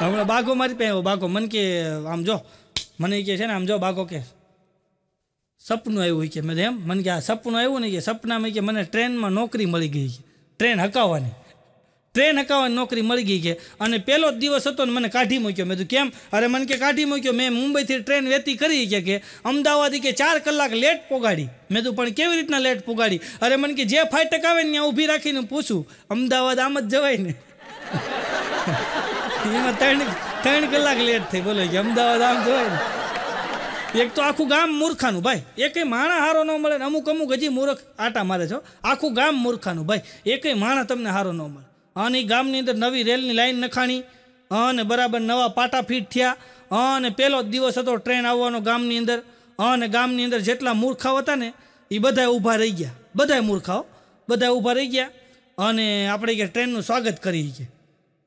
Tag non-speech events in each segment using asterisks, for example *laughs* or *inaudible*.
હમણાં બાઘો મારી પાસે બાઘો મને કે, આમ જો, મને કે છે ને, આમ જો બાઘો કે, સપનું આવ્યું કે, મેં એમ, મને કે આ સપનું આવ્યું ને કે, સપનામાં કે મને ટ્રેનમાં નોકરી મળી ગઈ છે. ટ્રેન હકાવવાની. ટ્રેન હકાવવાની નોકરી મળી ગઈ કે અને પહેલો જ દિવસ હતો ને, મને કાઢી મૂક્યો. મેં કીધું, કેમ? અરે, મને કે કાઢી મૂક્યો. મેં મુંબઈથી ટ્રેન વેતી કરી કે કે, અમદાવાદ કે ચાર કલાક લેટ પોગાડી. મેં તું પણ કેવી રીતના લેટ પોગાડી? અરે, મને કે, જે ફાટક આવે ને, ત્યાં ઊભી રાખીને પૂછું. અમદાવાદ આમ જ જવાય ને. એમાં ત્રણ ત્રણ કલાક લેટ થઈ. બોલો અમદાવાદ આમ જવાય ને. એક તો આખું ગામ મૂર્ખાનું, ભાઈ. એકે માણા હારો ન મળે ને અમુક અમુક હજી મૂર્ખ આટા મારે છો આખું ગામ મૂર્ખાનું, ભાઈ. એકે માણા તમને હારો ન મળે. અને એ ગામની અંદર નવી રેલની લાઈન નખાણી, અને બરાબર નવા પાટા ફીટ થયા, અને પહેલો જ દિવસ હતો ટ્રેન આવવાનો ગામની અંદર, અને ગામની અંદર જેટલા મૂર્ખાઓ હતા ને એ બધા ઊભા રહી ગયા. બધા મૂર્ખાઓ બધા ઊભા રહી ગયા, અને આપણે કે ટ્રેનનું સ્વાગત કરી કે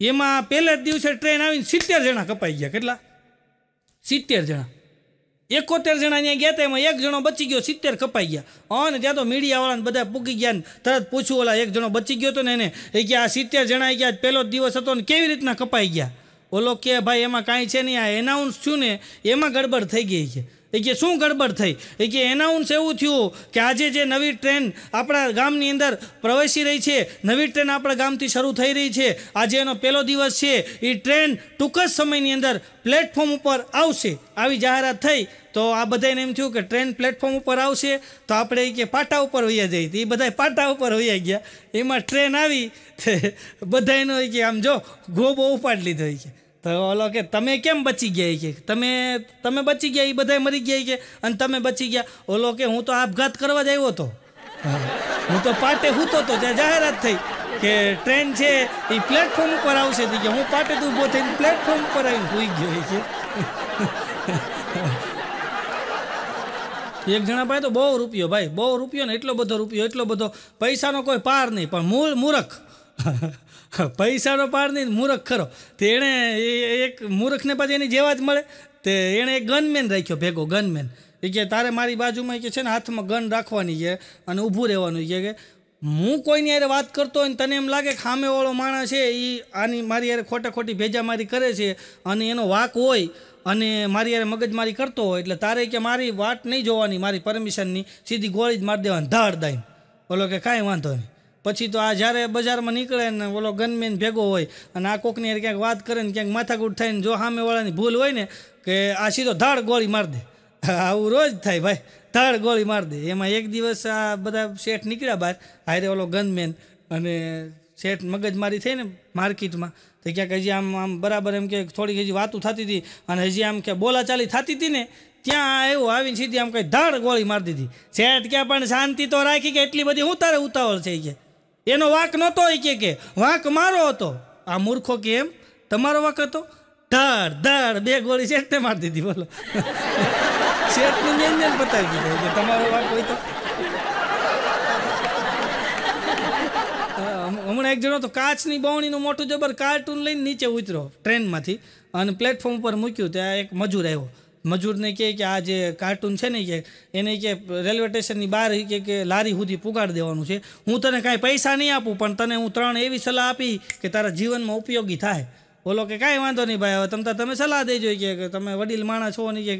એમાં પહેલા જ દિવસે ટ્રેન આવીને સિત્તેર જણા કપાઈ ગયા. કેટલા? સિત્તેર જણા. એકોતેર જણા ત્યાં ગયા હતા એમાં એક જણો બચી ગયો, સિત્તેર કપાઈ ગયા. અને ત્યાં તો મીડિયાવાળાને બધા પૂકી ગયા ને તરત પૂછ્યું, ઓલા એક જણો બચી ગયો હતો ને એને? એ કે, આ સિત્તેર જણા ગયા પહેલો જ દિવસ હતો ને કેવી રીતના કપાઈ ગયા? ઓલો કે, ભાઈ, એમાં કાંઈ છે નહીં, આ એનાઉન્સ થયું ને, એમાં ગડબડ થઈ ગઈ છે. એ કે શું ગડબડ થઈ? એ કે એનાઉન્સ એવું થયું કે આજે જે નવી ટ્રેન આપણા ગામની અંદર પ્રવેશી રહી છે, નવી ટ્રેન આપણા ગામથી શરૂ થઈ રહી છે, આજે એનો પહેલો દિવસ છે એ ટ્રેન ટૂંક જ સમયની અંદર પ્લેટફોર્મ ઉપર આવશે. આવી જાહેરાત થઈ તો આ બધાને એમ થયું કે ટ્રેન પ્લેટફોર્મ ઉપર આવશે તો આપણે કે પાટા ઉપર વૈયા જઈએ. એ બધા પાટા ઉપર વૈયા ગયા. એમાં ટ્રેન આવી, તે કે આમ જો ગોબો ઉપાડી લીધો કે. તો ઓલો કે, તમે કેમ બચી ગયા કે? તમે તમે બચી ગયા એ બધા મરી ગયા કે? અને તમે બચી ગયા? ઓલો કે, હું તો આપઘાત કરવા જ આવ્યો હતો. હું. તો પાટે હૂતો તો ત્યાં જાહેરાત થઈ કે ટ્રેન છે એ પ્લેટફોર્મ ઉપર આવશે કે, હું પાટે તો ઊભો થઈને પ્લેટફોર્મ ઉપર આવીને સૂઈ ગયો છે એક જણા પાસે તો બહુ રૂપિયો ભાઈ, બહુ રૂપિયો ને એટલો બધો રૂપિયો, એટલો બધો પૈસાનો કોઈ પાર નહીં, પણ મૂળ મૂરખ. *laughs* પૈસાનો પાર નહીં, મૂરખ ખરો. તે એણે એક મૂરખને પાછી એની જેવા જ મળે. તે એણે એક ગનમેન રાખ્યો, ભેગો ગનમેન. એ કે તારે મારી બાજુમાં કે છે ને હાથમાં ગન રાખવાની છે અને ઊભું રહેવાનું છે કે હું કોઈની યારે વાત કરતો હોય ને તને એમ લાગે ખામેવાળો માણસ છે એ આની મારી યારે ખોટા ખોટી ભેજામારી કરે છે અને એનો વાક હોય અને મારી યારે મગજમારી કરતો હોય, એટલે તારે કે મારી વાટ નહીં જોવાની, મારી પરમિશનની સીધી ગોળી જ મારી દેવાની, ધાડ દાઈને. બોલો કે કાંઈ વાંધો નહીં. પછી તો આ જ્યારે બજારમાં નીકળે ને ઓલો ગનમેન ભેગો હોય અને આ કોકની હારે ક્યાંક વાત કરે ને ક્યાંક માથાકૂટ થાય ને જો સામેવાળાની ભૂલ હોય ને કે આ સીધો ધાડ ગોળી મારી દે. આવું રોજ થાય ભાઈ, ધાડ ગોળી મારી દે. એમાં એક દિવસ આ બધા શેઠ નીકળ્યા બહાર, હારે ઓલો ગનમેન અને શેઠ મગજમારી થઈ ને માર્કેટમાં. તો ક્યાંક હજી આમ આમ બરાબર એમ કે થોડીક હજી વાતું થતી હતી અને હજી આમ કે બોલાચાલી થતી હતી ને, ત્યાં આવ્યો આવીને સીધી આમ કંઈ ધડ ગોળી મારી દીધી. શેઠ કે પણ શાંતિ તો રાખી કે એટલી બધી હું તારે ઉતાવળ છે કે? એનો વાંક નહોતો એ કે કે, વાંક મારો હતો. આ મૂર્ખો કે એમ, તમારો વાંક હતો? ધડ ધડ, બે ગોળી શેઠને મારી દીધી, બોલો. *laughs* શેઠનું વ્યંજન બતાવી દીધું, કે તમારો વાંક હોય તો. *laughs* હમણાં એક જણો તો કાચની બવણીનું મોટું જબર કાર્ટૂન લઈને નીચે ઉતર્યો ટ્રેનમાંથી અને પ્લેટફોર્મ ઉપર મૂક્યું, ત્યાં એક મજૂર આવ્યો. મજૂરને કહે કે આ જે કાર્ટૂન છે ને કે એને કે રેલવે સ્ટેશનની બહાર કે કે લારી સુધી પુગાડી દેવાનું છે. હું તને કાંઈ પૈસા નહીં આપું, પણ તને હું ત્રણ એવી સલાહ આપી કે તારા જીવનમાં ઉપયોગી થાય. બોલો કે કાંઈ વાંધો નહીં ભાઈ, હવે તમતા તમે સલાહ દેજો કે તમે વડીલ માણસ છો ને કે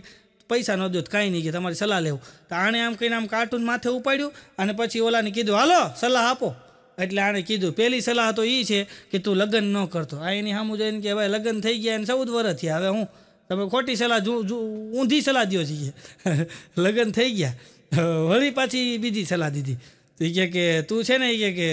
પૈસા ન દો કાંઈ નહીં કે તમારી સલાહ લેવું. તો આણે આમ કહીને આમ કાર્ટૂન માથે ઉપાડ્યું અને પછી ઓલાને કીધું, હાલો, સલાહ આપો. એટલે આણે કીધું, પહેલી સલાહ તો એ છે કે તું લગ્ન ન કરતો. આ એની સામું જઈને કે, ભાઈ, લગ્ન થઈ ગયા અને ચૌદ વર્ષ થયા, હવે હું તમે ખોટી સલાહ જો ઊંધી સલાહ દો છીએ *laughs* લગ્ન થઈ ગયા. વળી પાછી બીજી સલાહ દીધી. તો એ કહે કે તું છે ને એ કે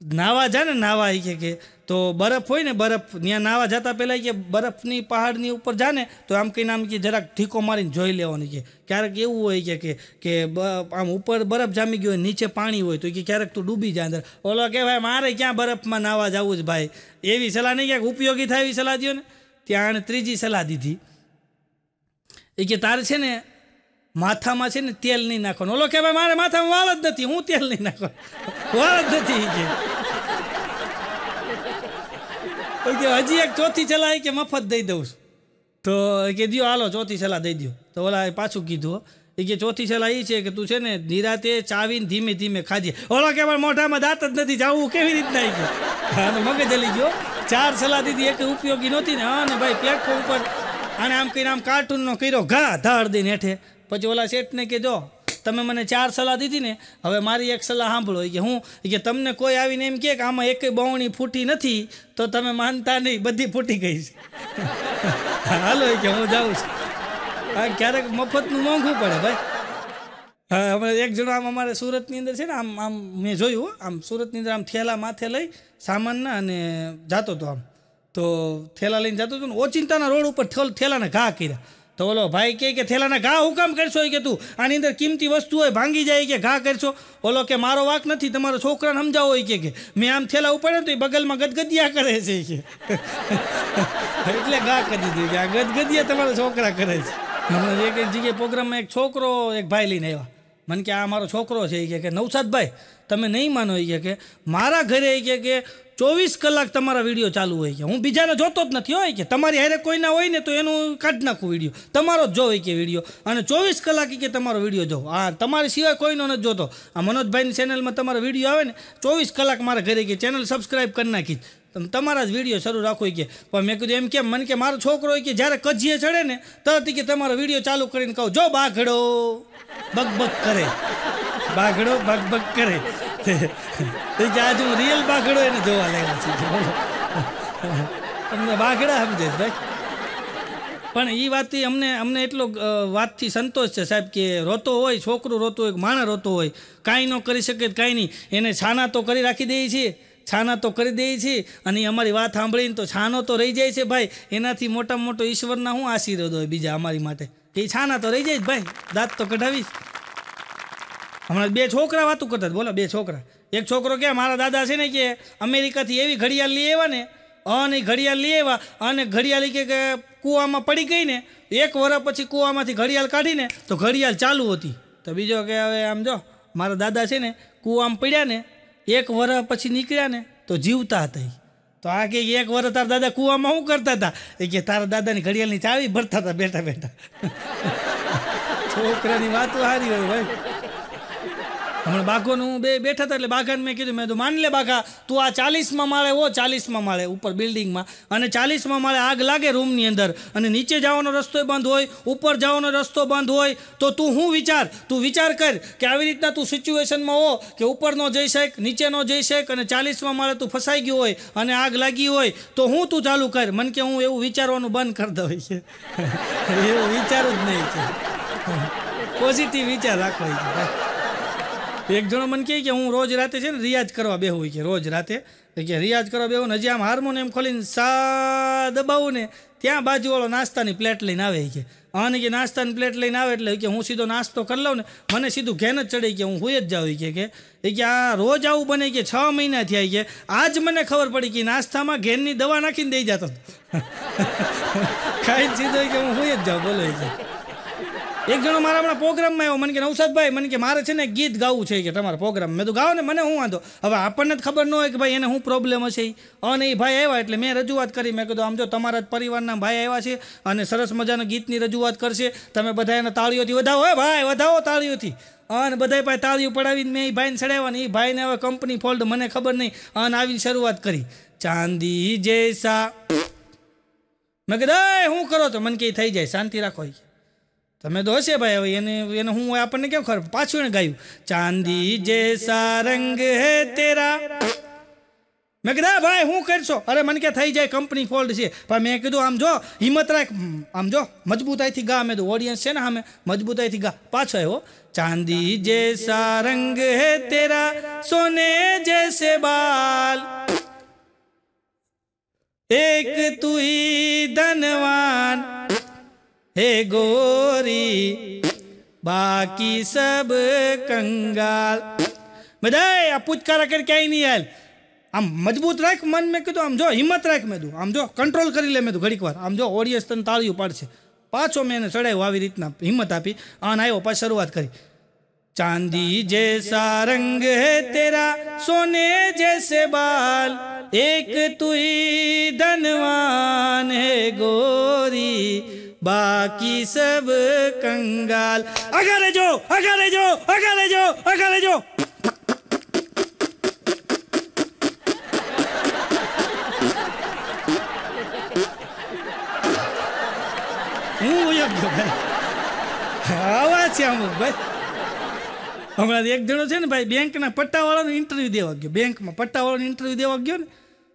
નાવા જા ને નાવા એ કે તો બરફ હોય ને બરફ ત્યાં નાવા જતા પહેલાં કે બરફની પહાડની ઉપર જા ને, તો આમ કહીને આમ કે જરાક ઠીકો મારીને જોઈ લેવાની કે. ક્યારેક એવું હોય કે કે કે આમ ઉપર બરફ જામી ગયો હોય નીચે પાણી હોય, તો કે ક્યારેક તું ડૂબી જાય અંદર. ઓલો કે ભાઈ, મારે ક્યાં બરફમાં નાવા જવું જ ભાઈ? એવી સલાહ નહીં ક્યાંક ઉપયોગી થાય એવી સલાહ દો ને? ત્યાં આણે ત્રીજી સલાહ દીધી. એ કે તારે છે ને માથામાં છે ને તેલ નહીં નાખવાનું. ઓલો કે ભાઈ, મારે માથામાં વાળ જ નથી, હું તેલ નહીં નાખો વાળ જ નથી કે. હજી એક ચોથી સલાહ કે મફત દઈ દઉં છું. તો કે દ્યો, હાલો, ચોથી સલાહ દઈ દ્યો. તો ઓલા પાછું કીધું એ કે ચોથી સલાહ એ છે કે તું છે ને નિરાતે ચાવીને ધીમે ધીમે ખાજે. ઓલો કે મોઢામાં દાંત જ નથી, જાવું કેવી રીતના કે? મગજ હલી ગયો. ચાર સલાહ દીધી, એક ઉપયોગી નહોતી ને. હા, ને ભાઈ પ્લેટફોર્મ ઉપર આને આમ કરીને આમ કાર્ટૂનનો કર્યો, ઘા ધાડ દઈને હેઠે. પછી ઓલા શેઠને કે, જો, તમે મને ચાર સલાહ દીધી ને, હવે મારી એક સલાહ સાંભળો. કે, હું? કે, તમને કોઈ આવીને એમ કે આમાં એક બવણી ફૂટી નથી, તો તમે માનતા નહીં, બધી ફૂટી ગઈ છે. *laughs* હાલો કે, હું જાઉં છું. ક્યારેક મફતનું મોંઘું પડે, ભાઈ. હા અમે એક જણો આમ અમારે સુરતની અંદર છે ને, આમ આમ મેં જોયું આમ સુરતની અંદર આમ થેલા માથે લઈ સામાનના અને જાતો હતો આમ. તો થેલા લઈને જતો હતો ને, ઓચિંતાના રોડ ઉપર થેલાને ઘા કર્યા. તો ઓલો ભાઈ કહે કે, થેલાના ઘા હું કામ કરશો? કે, તું આની અંદર કિંમતી વસ્તુ હોય, ભાંગી જાય કે, ઘા કરશો? ઓલો કે, મારો વાક નથી, તમારો છોકરાને સમજાવો. હોય કે મેં આમ થેલા ઉપાડે તો એ બગલમાં ગદગદિયા કરે છે. કે, *laughs* એટલે ઘા કરી દીધી આ ગદગદિયા તમારા છોકરા કરે છે. હમણાં એક એક જગ્યાએ પ્રોગ્રામમાં એક છોકરો, એક ભાઈ લઈને આવ્યા. મને કે આ મારો છોકરો છે એ કહે કે નવસાદભાઈ, તમે નહીં માનો એ કહે કે મારા ઘરે એ કે ચોવીસ કલાક તમારા વીડિયો ચાલુ હોય કે. હું બીજાને જોતો જ નથી હોય કે તમારી હારે કોઈના હોય ને તો એનું કાઢી નાખું વીડિયો. તમારો જ જોવે કે વીડિયો. અને ચોવીસ કલાક કે તમારો વીડિયો જોવો હા તમારી સિવાય કોઈનો નથી જોતો. આ મનોજભાઈની ચેનલમાં તમારો વીડિયો આવે ને, ચોવીસ કલાક મારા ઘરે કે ચેનલ સબસ્ક્રાઈબ કરી નાખી તમે તમારા જ વીડિયો શરૂ રાખો કે. પણ મેં કીધું એમ કેમ? મને કે મારો છોકરો કે જ્યારે કજીએ ચડે ને તરત કે તમારો વીડિયો ચાલુ કરીને કહું, જો બાઘડો. બગબગ બગ કરે. બાઘડો બગ બગ કરે. તો આજ હું રિયલ બાઘડો એને જોવા લાગ્યો છું. તમને બાઘડા સમજે ભાઈ? પણ એ વાતથી અમને અમને એટલો વાતથી સંતોષ છે સાહેબ કે રોતો હોય, છોકરું રોતું હોય, માણસ રોતો હોય, કાંઈ ન કરી શકે કાંઈ નહીં. એને છાના તો કરી રાખી દઈએ છીએ. છાના તો કરી દઈએ છીએ અને અમારી વાત સાંભળીને તો છાનો તો રહી જાય છે ભાઈ. એનાથી મોટા મોટો ઈશ્વરના હું આશીર્વાદ હોય બીજા અમારી માટે. ઈ છાના તો રહી જાય ભાઈ. દાંત તો કઢાવીશ. હમણાં બે છોકરા વાતું કરતા બોલો, બે છોકરા. એક છોકરો કે, મારા દાદા છે ને કે, અમેરિકાથી એવી ઘડિયાળ લઈ આવ્યા ને, અને ઘડિયાળ લઈ આવ્યા, અને ઘડિયાળ કે કૂવામાં પડી ગઈ ને, એક વર્ષ પછી કૂવામાંથી ઘડિયાળ કાઢીને તો ઘડિયાળ ચાલુ હતી. તો બીજો કે, હવે આમ જો, મારા દાદા છે ને, કૂવામાં પડ્યા ને એક વર્ષ પછી નીકળ્યા ને તો જીવતા હતા. તો આ કે એક વર્ષ તારા દાદા કૂવામાં શું કરતા હતા? એ કે તારા દાદાની ઘડિયાળની ચાવી ભરતા હતા, બેઠા બેઠા. *laughs* છોકરાની વાતો સારી હોય ભાઈ. હમણાં બાઘોનું બે બેઠા હતા એટલે બાઘાને મેં કીધું, મેં તો માની લે બાઘા, તું આ ચાલીસમાં માળે હો, ચાલીસમાં માળે ઉપર બિલ્ડિંગમાં. અને ચાલીસમાં માળે આગ લાગે રૂમની અંદર. અને નીચે જવાનો રસ્તો બંધ હોય, ઉપર જવાનો રસ્તો બંધ હોય, તો તું શું વિચાર? તું વિચાર કર કે આવી રીતના તું સિચ્યુએશનમાં હો કે ઉપર ન જઈ શક, નીચે ન જઈ શક, અને ચાલીસમાં માળે તું ફસાઈ ગયો હોય અને આગ લાગી હોય, તો હું તું ચાલુ કર. મને કે હું એવું વિચારવાનું બંધ કરી દઉં છે. *laughs* એવું વિચારું જ નહીં છે. *laughs* પોઝિટિવ વિચાર રાખવા છે એક જણો મને કહે કે હું રોજ રાતે છે ને રિયાઝ કરવા બેહું કે રોજ રાતે. કે રિયાઝ કરવા બેહું હજી આમ હાર્મોનિયમ ખોલીને સા દબાવું ને ત્યાં બાજુવાળો નાસ્તાની પ્લેટ લઈને આવે કે. અને કે નાસ્તાની પ્લેટ લઈને આવે એટલે કે હું સીધો નાસ્તો કરી લઉં ને મને સીધું ઘેન જ ચડી કે હું હોય જ જાઉં કે કે. આ રોજ આવું બને કે છ મહિના થયા કે. આજ મને ખબર પડી કે નાસ્તામાં ઘેનની દવા નાખીને દઈ જતો *laughs* ખાઈ સીધો કે હું હોય જ જાઉં બોલો કે. એક જણો મારા હમણાં પ્રોગ્રામમાં આવ્યો. મને કે, નવસાદભાઈ, મને કે મારે છે ને ગીત ગાવું છે કે તમારા પ્રોગ્રામ મેં તો ગાવ ને, મને હું વાંધો? હવે આપણને જ ખબર ન હોય કે ભાઈ એને શું પ્રોબ્લેમ હશે. અને એ ભાઈ આવ્યા એટલે મેં રજૂઆત કરી. મેં કીધું, આમ જો તમારા જ પરિવારના ભાઈ આવ્યા છે અને સરસ મજાના ગીતની રજૂઆત કરશે. તમે બધા એને તાળીઓથી વધાવો. હે ભાઈ, વધાવો તાળીઓથી. અને બધા પાસે તાળીઓ પડાવીને મેં એ ભાઈને ચડાવ્યા ને એ ભાઈને હવે કંપની ફોલ્ડ, મને ખબર નહીં. અને આવીને શરૂઆત કરી. ચાંદી જેસા. મેં કીધું હું કરો છો મને કે થઈ જાય, શાંતિ રાખો. તમે તો હશે ભાઈ, હવે એને એને હું હોય આપણને કેમ ખબર? પાછું એને ગાયું, ચાંદી જેસા રંગ હે તેરા. મેં કીધું, "હા ભાઈ, હું કરશો? અરે, મને કે થઈ જાય કંપની ફોલ્ડ છે. પણ મેં કીધું, આમ જો, હિંમત રાખ આમ જો, મજબૂતાઈથી ગા. મેં તો ઓડિયન્સ છે ને સામે, મજબૂતાઈથી ગા. પાછો આવ્યો, ચાંદી જેસા રંગ હે તેરા, સોને જૈસે બાલ. એક તું ही धनवान હે ગોરી બાકી સબ કંગાલ બધાય આ પૂચકારા કરી ક્યાંય નહીં હાલ આમ મજબૂત રાખ મન મેં કીધું આમ જો હિંમત રાખ મેં કીધું આમ જો કંટ્રોલ કરી લે મેં કીધું ઘડીક વાર આમ જો ઓડિયન્સ તને તાળીઓ પાડશે પાછો મેં એને ચડાવ્યો આવી રીતના હિંમત આપી અને આવ્યો પાછી શરૂઆત કરી चांदी जैसा रंग है तेरा सोने जैसे बाल एक तू ही धनवान है બાકી સબ કંગાલ. અગારે જો અગારે જો અગારે જો અગારે જો. હું ઓયક આવા છે અમુક, ભાઈ. હમણાં એક જણો છે ને ભાઈ, બેંકના પટ્ટાવાળાનો ઇન્ટરવ્યૂ દેવા ગયો. બેંકમાં પટ્ટાવાળાનો ઇન્ટરવ્યૂ દેવા ગયો ને,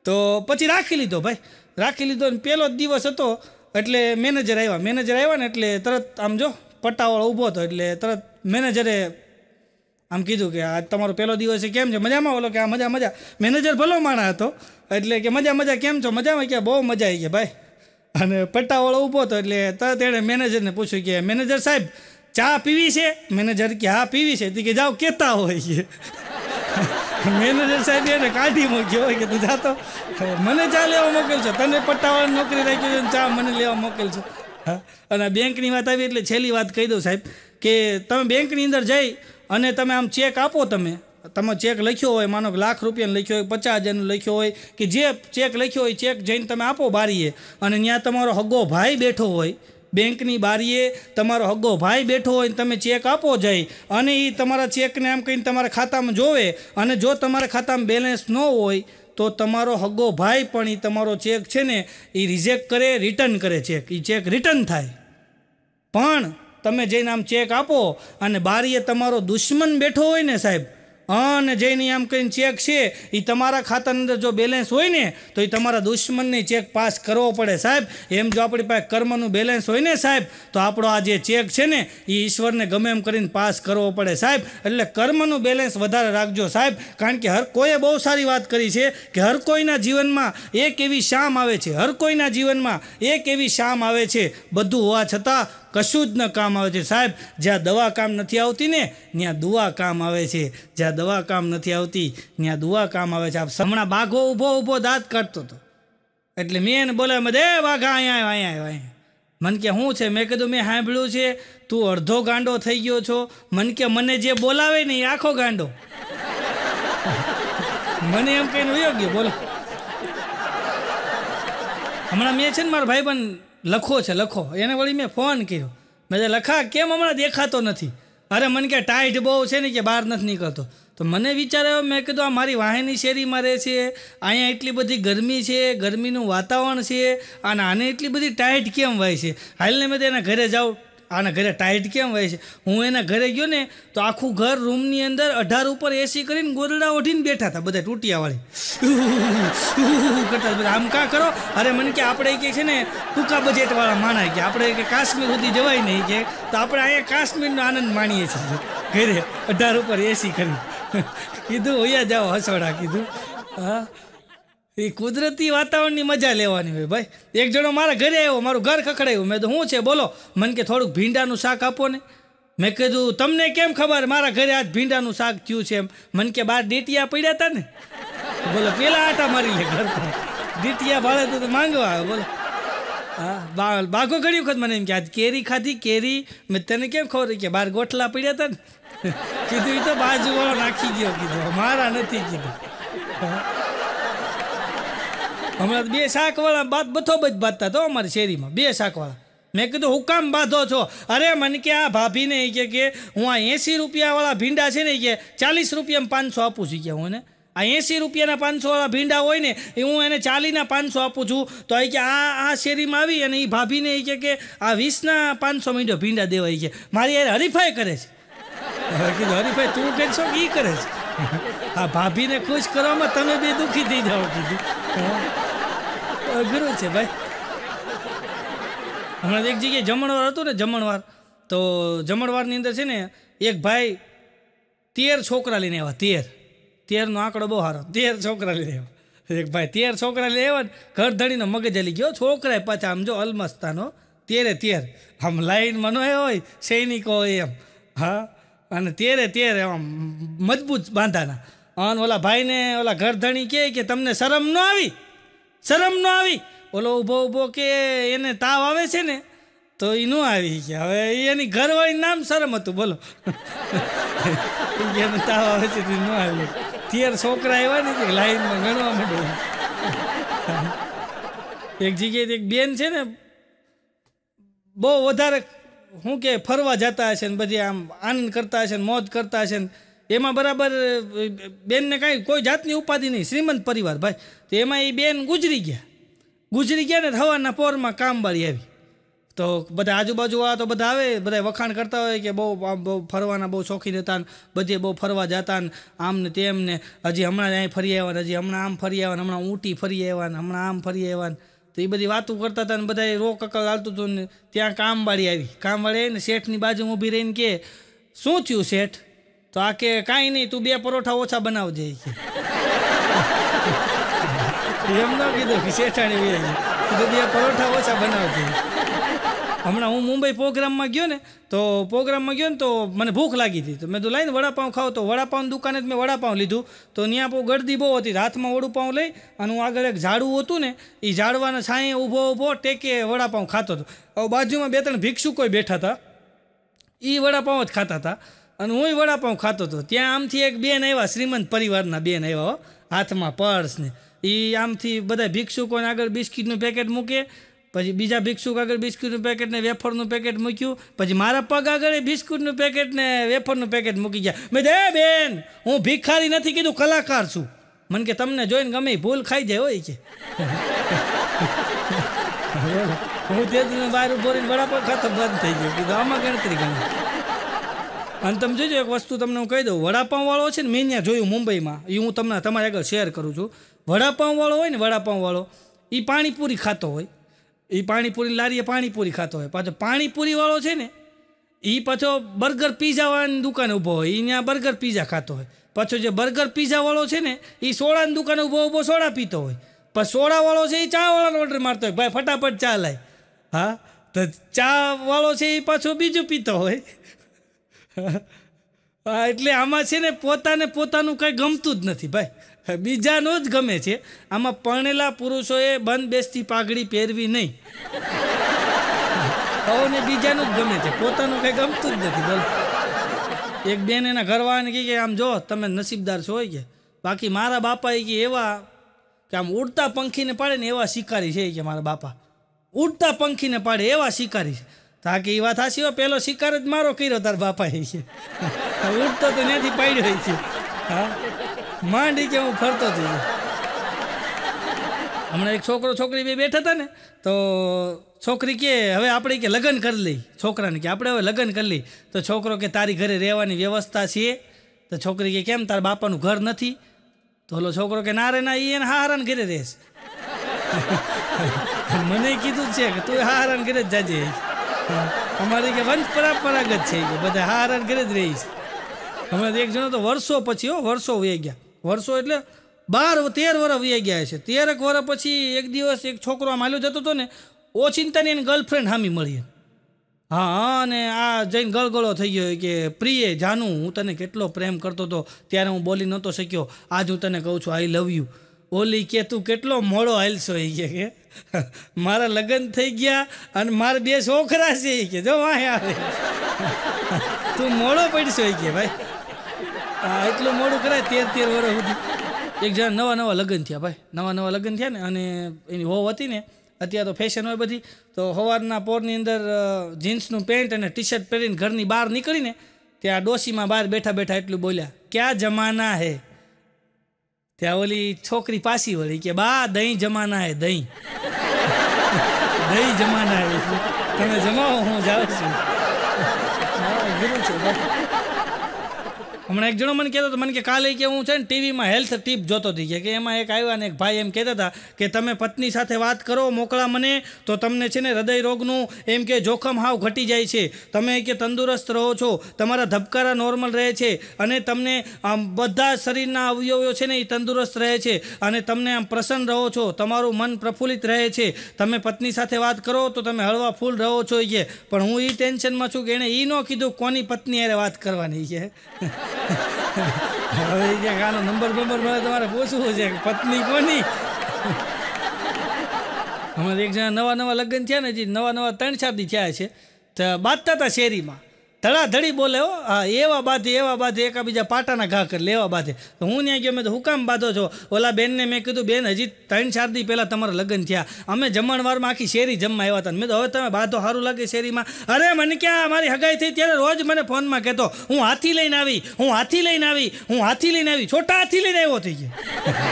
તો પછી રાખી લીધો ભાઈ. રાખી લીધો ને પહેલો દિવસ હતો. એટલે મેનેજર આવ્યા. મેનેજર આવ્યા ને એટલે તરત આમ જો પટ્ટાવાળો ઊભો હતો એટલે તરત મેનેજરે આમ કીધું કે આ તમારો પહેલો દિવસ છે, કેમ છે? મજામાં? બોલો કે આ મજા મજા. મેનેજર ભલો માણા હતો. એટલે કે મજા મજા, કેમ છો? મજામાં? કે બહુ મજા આવી કે ભાઈ. અને પટ્ટાવાળો ઊભો હતો એટલે તરત એણે મેનેજરને પૂછ્યું કે મેનેજર સાહેબ, ચા પીવી છે? મેનેજર કે, હા, પીવી છે. તે કે જાઓ કહેતા હોય. કે મેનેજર સાહેબ એને કાઢી મૂક્યો કે તું જાતો. મને ચા લેવા મોકલશો તને પટ્ટાવાળાની નોકરી રાખી છે ચા મને લેવા મોકલશો હા? અને બેંકની વાત આવી એટલે છેલ્લી વાત કહી દઉં સાહેબ કે તમે બેંકની અંદર જઈ અને તમે આમ ચેક આપો તમે. તમે ચેક લખ્યો હોય, માનો કે લાખ રૂપિયાનો લખ્યો હોય, પચાસ હજારનો લખ્યો હોય, કે જે ચેક લખ્યો હોય ચેક જઈને તમે આપો બારીએ. અને ત્યાં તમારો હગ્ગો ભાઈ બેઠો હોય બેંકની બારીએ તમારો હગ્ગો ભાઈ બેઠો હોય ને તમે ચેક આપો જઈ. અને એ તમારા ચેકને આમ કહીને તમારા ખાતામાં જોવે. અને જો તમારા ખાતામાં બેલેન્સ ન હોય, તો તમારો હગ્ગો ભાઈ પણ એ તમારો ચેક છે ને એ રિજેક્ટ કરે, રિટર્ન કરે ચેક. એ ચેક રિટર્ન થાય. પણ તમે જઈને આમ ચેક આપો અને બારીએ તમારો દુશ્મન બેઠો હોય ને સાહેબ અને જઈને આમ કરીને ચેક છે એ તમારા ખાતાની અંદર જો બેલેન્સ હોય ને, તો એ તમારા દુશ્મનને ચેક પાસ કરવો પડે સાહેબ. એમ જો આપણી પાસે કર્મનું બેલેન્સ હોય ને સાહેબ, તો આપણો આ જે ચેક છે ને એ ઈશ્વરને ગમે એમ કરીને પાસ કરવો પડે સાહેબ. એટલે કર્મનું બેલેન્સ વધારે રાખજો સાહેબ. કારણ કે હર કોઈએ બહુ સારી વાત કરી છે કે હર કોઈના જીવનમાં એક એવી શામ આવે છે, હર કોઈના જીવનમાં એક એવી શામ આવે છે. બધું હોવા છતાં કશું જ ન કામ આવે છે. સાહેબ, જ્યાં દવા કામ નથી આવતી ને, ત્યાં દુઆ કામ આવે છે. જ્યાં દવા કામ નથી આવતી, ત્યાં દુઆ કામ આવે છે. આપ હમણાં બાઘો ઊભો ઊભો દાંત કાઢતો હતો. એટલે મેં એને બોલાવ્યો દે બાઘા, અહીંયા અહીંયા અહીંયા મન કે શું છે? મેં કીધું, મેં સાંભળ્યું છે, તું અડધો ગાંડો થઈ ગયો છો. મન કે, મને જે બોલાવે ને એ આખો ગાંડો. મને એમ કહીને યોગ્ય બોલો. હમણાં મેં છે ને મારા ભાઈબંધ લખો છે, લખો. એને વળી મેં ફોન કર્યો. મેં લખા, કેમ હમણાં દેખાતો નથી? અરે, મને કે ટાઈટ બહુ છે ને કે બહાર નથી નીકળતો. તો મને વિચાર આવ્યો મેં કીધું, આ મારી વાહેની શેરીમાં રહે છે. અહીંયા એટલી બધી ગરમી છે, ગરમીનું વાતાવરણ છે. અને આને એટલી બધી ટાઈટ કેમ હોય છે? હાલને મેં તેના ઘરે જાઉં. આના ઘરે ટાઈટ કેમ હોય છે? હું એના ઘરે ગયો ને, તો આખું ઘર રૂમની અંદર અઢાર ઉપર એસી કરીને ગોદડા ઓઢીને બેઠા હતા બધા ટૂટિયાવાળી. કરતા આમ કાં કરો? અરે મને કે આપણે કે છે ને, ટૂંકા બજેટવાળા માણા કે આપણે કે કાશ્મીર સુધી જવાય નહીં કે, તો આપણે અહીંયા કાશ્મીરનો આનંદ માણીએ છીએ. ઘરે અઢાર ઉપર એસી કરી કીધું, ઓયા જાઓ હસોડા કીધું. હા. એ કુદરતી વાતાવરણની મજા લેવાની હોય ભાઈ. એક જણો મારા ઘરે આવ્યો, મારું ઘર ખખડાયું. મેં તો શું છે? બોલો. મને કે, થોડુંક ભીંડાનું શાક આપો ને. મેં કીધું, તમને કેમ ખબર? મારા ઘરે આજ ભીંડાનું શાક થયું છે એમ. મને કે, બાર ડીટિયા પડ્યા હતા ને. બોલો, પેલા આટા મારી લે ઘર ડીટિયા ભાડે તો માંગવા આવે, બોલો. હા, બા- બાઘો ઘણી વખત મને એમ કે, આજ કેરી ખાધી, કેરી. મેં તને કેમ ખબર? કે બાર ગોઠલા પડ્યા હતા ને. કીધું એ તો બાજુવાળો નાખી ગયો. કીધું, મારા નથી કીધું. હમણાં બે શાકવાળા બાદ બથો બધ બાંધતા તો અમારી શેરીમાં. બે શાકવાળા. મેં કીધું, હું કામ બાંધો છો? અરે, મને કે આ ભાભીને કે કે હું આ એંસી રૂપિયાવાળા ભીંડા છે ને કે ચાલીસ રૂપિયામાં પાંચસો આપું છું. કે, હું એને, આ એંસી રૂપિયાના પાંચસોવાળા ભીંડા હોય ને, એ હું એને ચાલીના પાંચસો આપું છું. તો એ કે, આ આ શેરીમાં આવી અને એ ભાભીને એ કે આ વીસના પાંચસો મીંડો ભીંડા દેવાય છે મારી યાર હરીફાઈ કરે છે. કીધું હરીફાઈ તું કે એ કરે છે. આ ભાભીને ખુશ કરવામાં તમે બે દુઃખી થઈ જાઓ, કીધું. અઘરું છે, ભાઈ. હમણાં એક જગ્યાએ જમણવાર હતું ને, જમણવાર. તો જમણવારની અંદર છે ને, એક ભાઈ તેર છોકરા લઈને આવ્યા, તેર. તેરનો આંકડો બહુ સારો. તેર છોકરા લઈને આવ્યા. એક ભાઈ તેર છોકરા લઈને આવ્યા ઘર ધણીનો મગજ હલી ગયો. છોકરાએ પાછા આમ જો અલમસ્તાનો, તેરે તેર. આમ લાઈનમાં ન હોય, સૈનિકો હોય એમ. હા. અને તેરે તેરે આમ મજબૂત બાંધાના. અને ઓલા ભાઈને ઓલા ઘરધણી કહે કે તમને શરમ ન આવી? શરમ ન આવી? ઓલો ઊભો ઊભો કે એને તાવ આવે છે ને, તો એ ન આવી કે. હવે એની ઘરવાળી નામ શરમ હતું, બોલો. એને તાવ આવે છે ન આવ્યું તેર છોકરા આવ્યા ને કે લાઈનમાં ગણવા માંડ્યા. એક જગ્યાએ એક બેન છે ને, બહુ વધારે શું કે ફરવા જતા હશે ને બધી આમ આનંદ કરતા હશે ને મોજ કરતા હશે ને, એમાં બરાબર, બેનને કાંઈ કોઈ જાતની ઉપાધિ નહીં, શ્રીમંત પરિવાર ભાઈ. તો એમાં એ બેન ગુજરી ગયા. ગુજરી ગયા ને થવાના પોરમાં કામવાળી આવી. તો બધા આજુબાજુવાળા તો બધા આવે બધા વખાણ કરતા હોય કે બહુ આમ બહુ ફરવાના બહુ શોખીન હતા ને, બધે બહુ ફરવા જતા ને આમ ને તેમ ને હજી હમણાં અહીંયા અહીં ફરી આવ્યા ને, હજી હમણાં આમ ફરી આવ્યા હમણાં ઊંટી ફરી આવ્યા ને, હમણાં આમ ફરી આવ્યા ને. તો એ બધી વાતો કરતા હતા ને બધા રો કકલ હાલતું હતું ને ત્યાં કામવાળી આવી. કામવાળી આવીને શેઠની બાજુ ઊભી રહીને કે, શું થયું શેઠ? તો આ કે, કાંઈ નહીં, તું બે પરોઠા ઓછા બનાવજે. *laughs* એમ ન કીધું કે શેઠાણી બે પરોઠા ઓછા બનાવજે. હમણાં હું મુંબઈ પ્રોગ્રામમાં ગયો ને, તો પ્રોગ્રામમાં ગયો ને, તો મને ભૂખ લાગી હતી. તો મેં તો લાઈને વડાપાઉં ખાવ તો વડાપાઉં દુકાને જ મેં વડાપાઉં લીધું. તો ત્યાં બહુ ગળદી બહુ હતી. હાથમાં વડુપાઉં લઈ અને હું આગળ એક ઝાડવું હતું ને એ ઝાડવાના છાંયે ઊભો ઊભો ટેકે વડાપાઉં ખાતો હતો. હવે બાજુમાં બે ત્રણ ભિક્ષુકોય બેઠા હતા એ વડાપાઉં જ ખાતા હતા. અને હું વડાપાઉં ખાતો હતો. ત્યાં આમથી એક બેન આવ્યા, શ્રીમંત પરિવારના બેન આવ્યા હાથમાં પર્સ ને. એ આમથી બધા ભિક્ષુકોને આગળ બિસ્કિટનું પેકેટ મૂકે પછી બીજા ભિક્ષુક આગળ બિસ્કિટનું પેકેટ ને વેફરનું પેકેટ મૂક્યું. પછી મારા પગ આગળ એ બિસ્કિટનું પેકેટ ને વેફરનું પેકેટ મૂકી ગયા. મેં દે બેન, હું ભિખારી નથી કીધું, કલાકાર છું. મને કે, તમને જોઈને ગમે ભૂલ ખાઈ જાય હોય કે. હું તે જ બહાર ઊભો રહીને વડાપાવ ખાતો બંધ થઈ ગયો. કીધું, આમાં ગણતરી ગણી. અને તમે જોજો, એક વસ્તુ તમને હું કહી દઉં. વડાપાઉં વાળો છે ને, મેં ત્યાં જોયું મુંબઈમાં. એ હું તમને તમારી આગળ શેર કરું છું. વડાપાઉંવાળો હોય ને, વડાપાઉંવાળો એ પાણીપુરી ખાતો હોય. એ પાણીપુરી લારીએ પાણીપુરી ખાતો હોય. પાછો પાણીપુરી વાળો છે ને એ પાછો બર્ગર પીઝાવાળાની દુકાને ઊભો હોય. એ ત્યાં બર્ગર પીઝા ખાતો હોય. પાછો જે બર્ગર પીઝાવાળો છે ને એ સોડાની દુકાને ઊભો ઊભો સોડા પીતો હોય. પણ સોડાવાળો છે એ ચા વાળાનો ઓર્ડર મારતો હોય. ભાઈ, ફટાફટ ચા લાય. હા? તો ચાવાળો છે એ પાછો બીજું પીતો હોય. *laughs* એટલે આમાં છે ને પોતાને પોતાનું કંઈ ગમતું જ નથી. ભાઈ બીજાનું જ ગમે છે. આમાં પરણેલા પુરુષોએ બંધ બેસતી પાઘડી પહેરવી નહીં. ને બીજાનું જ ગમે છે. પોતાનું કંઈ ગમતું જ નથી, બોલો. એક બેન એના ઘરવાળાને કહે કે, આમ જો, તમે નસીબદાર છો કે. બાકી મારા બાપા એ કે એવા કે આમ ઉડતા પંખીને પાડે ને એવા શિકારી છે કે મારા બાપા. ઉડતા પંખીને પાડે એવા શિકારી છે. તાકે એ વાત હાસી હોય પેલો શિકાર જ મારો કર્યો તાર બાપા એ છે ઉડતો તો ત્યાંથી પાડ્યો છે હા? માંડી કે હું ફરતો થઈ ગયો હમણાં એક છોકરો છોકરી બે બેઠા હતા ને, તો છોકરી કે, હવે આપણે કે લગ્ન કરી લઈ. છોકરાને કે, આપણે હવે લગ્ન કરી લઈ. તો છોકરો કે, તારી ઘરે રહેવાની વ્યવસ્થા છે. તો છોકરી કે, કેમ? તારા બાપાનું ઘર નથી. તો ઓલો છોકરો કે, ના રે, ના એ એને હારાને ઘરે રહેશ. *laughs* મને કીધું છે કે, તું હારાને ઘરે જ જાજે. અમારી કે, વંશ પરંપરાગત છે કે, બધા હારાને ઘરે જ રહીશ. હમણાં એક જણો તો વર્ષો પછી હો, વર્ષો વહી ગયા. વર્ષો એટલે બાર, તેર વર્ષ વહી ગયા છે. તેરક વર્ષ પછી એક દિવસ એક છોકરો આમ હાલ્યો જતો હતો ને, ઓચિંતાની એની ગર્લફ્રેન્ડ હામી મળી હા, અને આ જઈને ગળગળો થઈ ગયો કે, પ્રિય, જાનું, હું તને કેટલો પ્રેમ કરતો હતો, ત્યારે હું બોલી નહોતો શક્યો. આજ હું તને કહું છું આઈ લવ યુ ઓલી કે, તું કેટલો મોડો હાલશો? એ કે મારા લગ્ન થઈ ગયા અને મારા બે છોકરા છે. કે, જો વાહ આવે. તું મોડો પડશો, એ કે, ભાઈ. હા, એટલું મોડું કરાય તેર તેર વર્ષ સુધી. એક જણા નવા નવા લગ્ન થયા ભાઈ. નવા નવા લગ્ન થયા ને અને એની હોવ હતી ને, અત્યારે તો ફેશન હોય બધી. તો સવારના પોરની અંદર જીન્સનું પેન્ટ અને ટી શર્ટ પહેરીને ઘરની બહાર નીકળીને ત્યાં ડોશીમાં બહાર બેઠા બેઠા એટલું બોલ્યા, ક્યાં જમાના હે? ત્યાં ઓલી છોકરી પાછી વળી કે, બા, દહીં જમાના હે, દહીં. *laughs* દહીં જમાના હે. તમે જમાવો, હું જાઉં છું. ગુરુ છે હમણાં એક જણો મને કહેતો હતો, મને કે કાલે કે હું છે ને ટીવીમાં હેલ્થ ટીપ જોતો હતી. કે એમાં એક આવ્યા ને એક ભાઈ એમ કહેતા હતા કે, તમે પત્ની સાથે વાત કરો, મોકળા મને, તો તમને છે ને હૃદય રોગનું એમ કે જોખમ હાવ ઘટી જાય છે. તમે કે તંદુરસ્ત રહો છો, તમારા ધબકારા નોર્મલ રહે છે અને તમને આમ બધા શરીરના અવયવો છે ને એ તંદુરસ્ત રહે છે અને તમને આમ પ્રસન્ન રહો છો, તમારું મન પ્રફુલ્લિત રહે છે. તમે પત્ની સાથે વાત કરો, તો તમે હળવા ફૂલ રહો છો. એ પણ હું એ ટેન્શનમાં છું કે એણે એ ન કીધું કોની પત્ની હારે વાત કરવાની છે? *laughs* હવે કે આનો નંબર બંબર મળે તમારે પૂછવું છે પત્ની કોની? હમણાં એક જણા નવા નવા લગ્ન થયા ને જે નવા નવા ત્રણ શાદી થયા છે. તો બાંધતા હતા શેરીમાં. ધડાધડી બોલે હો. હા, એવા બાધે એવા બાધે એકાબીજા પાટાના ઘા કરી, લેવા બાધે તો હું ત્યાં ગયો, મેં તો હુકામ બાંધો છો. ઓલા બેનને મેં કીધું, બેન, હજી ત્રણ, ચાર દી પહેલાં તમારા લગ્ન થયા. અમે જમણવારમાં આખી શેરી જમવા આવ્યા હતા. મેં તો હવે તમે બાધો સારું લાગે શેરીમાં. અરે, મને ક્યાં? મારી હગાઈ થઈ ત્યારે રોજ મને ફોનમાં કહેતો, હું હાથી લઈને આવી, હું હાથી લઈને આવી, હું હાથી લઈને આવી. છોટા હાથી લઈને આવ્યો થઈ ગયો.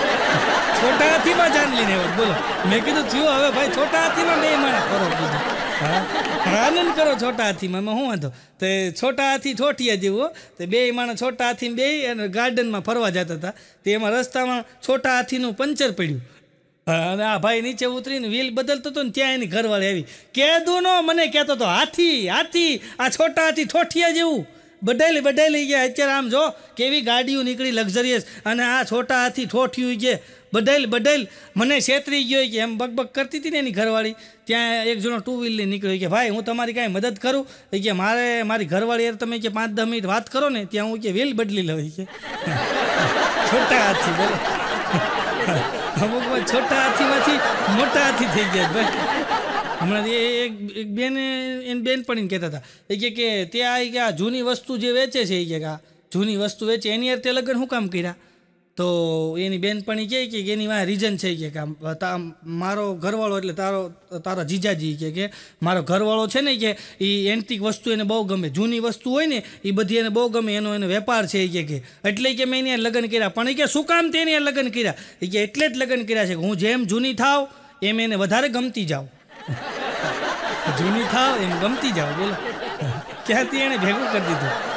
*laughs* છોટા હાથીમાં જાન લઈને આવ્યો બોલો. મેં કીધું, થયું હવે ભાઈ, છોટા હાથીમાં નહીં મને કરો કીધું. આનંદ કરો છોટા હાથીમાં, એમાં શું વાંધો? તે છોટા હાથી છોટિયા જેવો. તે બે માણસ છોટા હાથી બે અને ગાર્ડનમાં ફરવા જતા હતા. તે એમાં રસ્તામાં છોટા હાથીનું પંચર પડ્યું. અને આ ભાઈ નીચે ઉતરીને વ્હીલ બદલતો હતો ને ત્યાં એની ઘરવાળી આવી. કેદું નો, મને કહેતો હતો, હાથી હાથી, આ છોટા હાથી ઠોઠિયા જેવું. બધાયલી બધાયલી ગયા, અત્યારે આમ જો, કેવી ગાડીઓ નીકળી લક્ઝરિયસ અને આ છોટા હાથી ઠોઠિયું કે બધાયલ બધાયલ, મને છેતરી ગયો કે એમ બકબક કરતી હતી ને એની ઘરવાળી. ત્યાં એક જણો ટુ વ્હીલની નીકળ્યો. કે, ભાઈ, હું તમારી કાંઈ મદદ કરું? એ કે, મારે, મારી ઘરવાળી યાર તમે કે પાંચ દસ મિનિટ વાત કરો ને, ત્યાં હું કે વ્હીલ બદલી લઉં. કે, છોટા હાથી, બોલો. અમુકમાં છોટા હાથીમાંથી મોટા હાથી થઈ ગયા ભાઈ. હમણાં એ એક બેન, એની બેનપણીને કહેતા હતા. એ કે કે તે આ જૂની વસ્તુ જે વેચે છે, એ કે જૂની વસ્તુ વેચે, એની યાર તે લગ્ન શું કામ કર્યા? તો એની બેનપણી કહે કે એની વાંહે રીઝન છે કે આમ મારો ઘરવાળો એટલે તારો, તારા જીજાજી કે કે મારો ઘરવાળો છે ને કે એ એન્ટિક વસ્તુ એને બહુ ગમે. જૂની વસ્તુ હોય ને એ બધી એને બહુ ગમે. એનો, એને વેપાર છે એ કે. એટલે કે મેં એને લગ્ન કર્યા. પણ એ કે શું કામ તેને લગ્ન કર્યા? એ કે એટલે જ લગ્ન કર્યા છે કે હું જેમ જૂની થાવ એમ એને વધારે ગમતી જાઉં. *laughs* જૂની થાવ એમ ગમતી જાવ બોલો. ક્યાંથી એણે ભેગું કરી દીધું?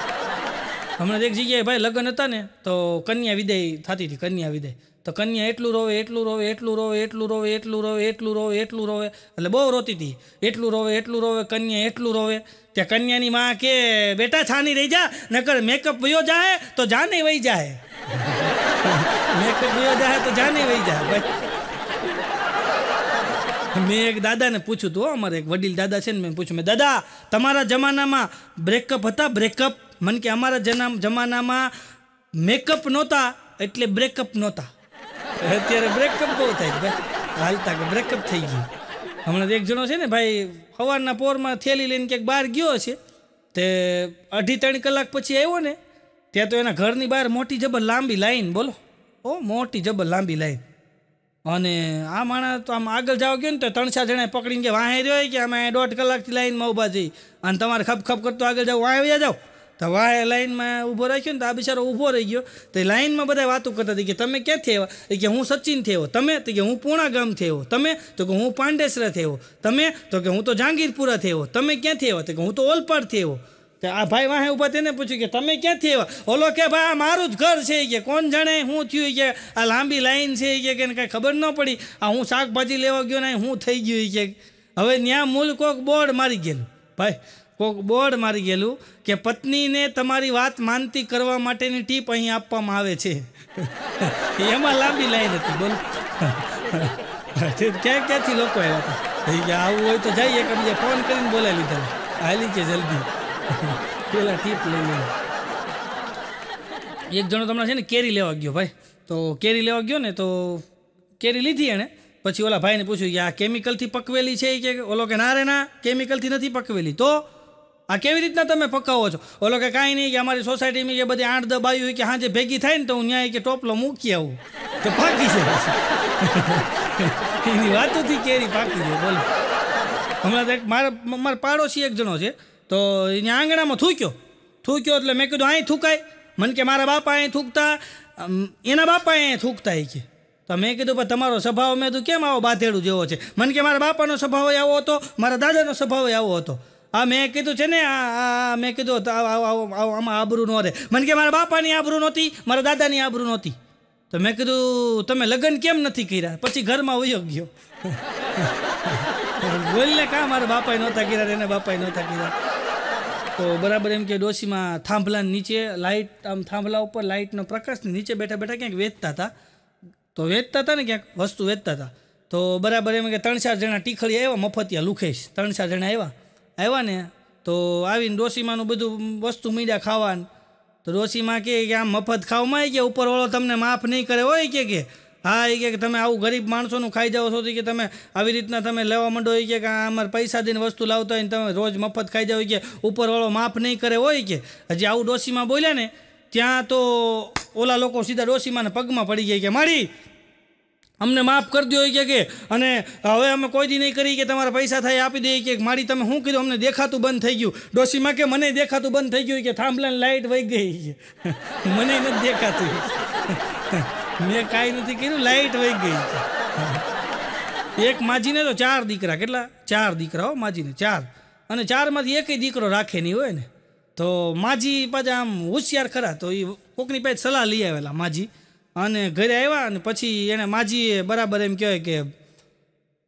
હમણાં એક જગ્યાએ ભાઈ લગ્ન હતા ને, તો કન્યા વિદાય થતી હતી, કન્યા વિદાય. તો કન્યા એટલું રોવે એટલું રોવે એટલું રોવે એટલું રોવે એટલું રોવે એટલું રોવે એટલું રોવે. એટલે બહુ રોતી હતી. એટલું રોવે એટલું રોવે, કન્યા એટલું રોવે. ત્યાં કન્યાની માં કે, બેટા છાની રહી જા, નકર મેકઅપ વયો જાય તો જાને વહી જાય મેકઅપ *laughs* વયો જાય તો જાને વહી જાય ભાઈ. મેં એક દાદાને પૂછ્યું હતું અમારે એક વડીલ દાદા છે ને, મેં પૂછ્યું, મેં, દાદા, તમારા જમાનામાં બ્રેકઅપ હતા બ્રેકઅપ મને કે અમારા જના જમાનામાં મેકઅપ નહોતા, એટલે બ્રેકઅપ નહોતા. અત્યારે બ્રેકઅપ બહુ થાય ભાઈ, હાલતા કે બ્રેકઅપ થઈ ગયું. હમણાં એક જણો છે ને ભાઈ, સવારના પોરમાં થેલી લઈને ક્યાંક બહાર ગયો છે, તે અઢી ત્રણ કલાક પછી આવ્યો ને, ત્યાં તો એના ઘરની બહાર મોટી જબર લાંબી લાઈન, બોલો. ઓ, મોટી જબર લાંબી લાઈન. અને આ માણસ તો આમ આગળ જાવ ગયો ને તો ત્રણ ચાર જણા પકડીને કે વાહે રહ્યો કે અમે દોઢ કલાકથી લાઈનમાં ઊભા જઈ અને તમારે ખપ ખપ કરતો આગળ જાવ, વાહે જાઓ તો વાહે લાઈનમાં ઊભો રાખ્યો ને તો આ બિચારો ઊભો રહી ગયો. તો લાઈનમાં બધા વાતો કરતા હતી કે, તમે ક્યાંથી આવ્યા કે, હું સચિન થયો. તમે? તો કે, હું પૂણા ગામ થયો. તમે? તો કે, હું પાંડેસરા થયો. તમે? તો કે, હું તો જહાંગીરપુરા થયો. તમે ક્યાંથી આવ્યા તો કે, હું તો ઓલપાડ થયો. તો આ ભાઈ વાહે ઊભા તેને પૂછ્યું કે, તમે ક્યાંથી આવ્યા ઓલો કે ભાઈ આ મારું જ ઘર છે. કે, કોણ જાણે શું થયું? કે, આ લાંબી લાઈન છે. કે એને કાંઈ ખબર ન પડી. આ હું શાકભાજી લેવા ગયો ને હું થઈ ગયું. કે, હવે ત્યાં મૂળ કોક બોર્ડ મારી ગયેલું. ભાઈ કોક બોર્ડ મારી ગયેલું કે પત્નીને તમારી વાત માનતી કરવા માટેની ટીપ અહીં આપવામાં આવે છે. *laughs* એમાં લાંબી લાઈન હતી, બોલો. *laughs* ક્યાં ક્યાંથી લોકો આવ્યા હતા? આવું હોય તો જઈએ કે બીજા ફોન કરીને બોલાવી લીધા. હાલી છે જલ્દી. *laughs* પેલા ટીપ લઈ એક જણો તમને છે ને કેરી લેવા ગયો, ભાઈ. તો કેરી લેવા ગયો ને, તો કેરી લીધી એણે. પછી ઓલા ભાઈને પૂછ્યું કે આ કેમિકલથી પકવેલી છે કે ઓલો કે ના રે ના, કેમિકલથી નથી પકવેલી. તો આ કેવી રીતના તમે પકાવો છો? ઓલો કે કાંઈ નહીં કે અમારી સોસાયટીમાં કે બધી આઠ દબાયું હોય કે હાજે ભેગી થાય ને તો હું ન્યાય કે ટોપલો મૂકી આવું. તો પાકી છે *laughs* એની વાતોથી કેરી પાકી છે બોલો. હમણાં એક મારા મારા પાડોશી એક જણો છે, તો અહીંયા આંગણામાં થૂક્યો. થૂક્યો એટલે મેં કીધું અહીં થૂકાય. મને કે, મારા બાપા અહીં થૂકતા. એના બાપા અહીં થૂકતા એ કે. તો મેં કીધું, પણ તમારો સ્વભાવ મેં કીધું કેમ આવો બાધેડું જેવો છે? મને કે, મારા બાપાનો સ્વભાવ આવો હતો, મારા દાદાનો સ્વભાવ આવો હતો. આ મેં કીધું છે ને મેં કીધું આમાં આબરૂ ન રહે. મને કે મારા બાપાની આબરૂ નહોતી, મારા દાદાની આબરૂ નહોતી. તો મેં કીધું, તમે લગ્ન કેમ નથી કર્યા? પછી ઘરમાં વયો ગયો. બોલને કા મારા બાપાએ નહોતા કર્યા, એને બાપાએ નહોતા કર્યા. તો બરાબર એમ કે ડોશીમાં થાંભલાની નીચે લાઇટ આમ થાંભલા ઉપર લાઇટનો પ્રકાશ નીચે બેઠા બેઠા ક્યાંક વેચતા હતા. તો વેચતા હતા ને ક્યાંક વસ્તુ વેચતા હતા. તો બરાબર એમ કે ત્રણ ચાર જણા ટીખળી આવ્યા, મફતિયા લુખેશ. ત્રણ ચાર જણા આવ્યા. આવ્યા ને, તો આવીને ડોશીમાનું બધું વસ્તુ મીડ્યા ખાવાનું. તો ડોશીમાં કહે કે, આમ મફત ખાવામાં આવી ગયા ઉપરવાળો તમને માફ નહીં કરે. હોય કે કે, હા, એ કે તમે આવું ગરીબ માણસોનું ખાઈ જાઓ છો કે તમે આવી રીતના તમે લેવા માંડો. હોય કે અમારે પૈસા દઈને વસ્તુ લાવતા હોય તમે રોજ મફત ખાઈ જાઓ. કે, ઉપરવાળો માફ નહીં કરે. હોય કે, હજી આવું ડોસીમાં બોલ્યા ને, ત્યાં તો ઓલા લોકો સીધા ડોસીમાને પગમાં પડી ગયા કે મારી અમને માફ કરી દો કે કે, અને હવે અમે કોઈ દી નહીં કરી કે તમારા પૈસા થાય આપી દઈએ કે મારી તમે શું કીધું, અમને દેખાતું બંધ થઈ ગયું. ડોસીમાં કે મને દેખાતું બંધ થઈ ગયું કે, થાંભલાની લાઇટ વહી ગઈ *laughs* મને નથી દેખાતું *laughs* મેં કાંઈ નથી કર્યું લાઇટ વહી ગઈ *laughs* એક માજીને તો ચાર દીકરા, કેટલા? ચાર દીકરા હો માજીને, ચાર. અને ચારમાંથી એકય દીકરો રાખે નહીં હોય ને. તો માજી પાછા આમ હોશિયાર ખરા, તો એ કોકની પાસે સલાહ લઈ આવેલા માજી. અને ઘરે આવ્યા અને પછી એણે માજીએ બરાબર એમ કહેવાય કે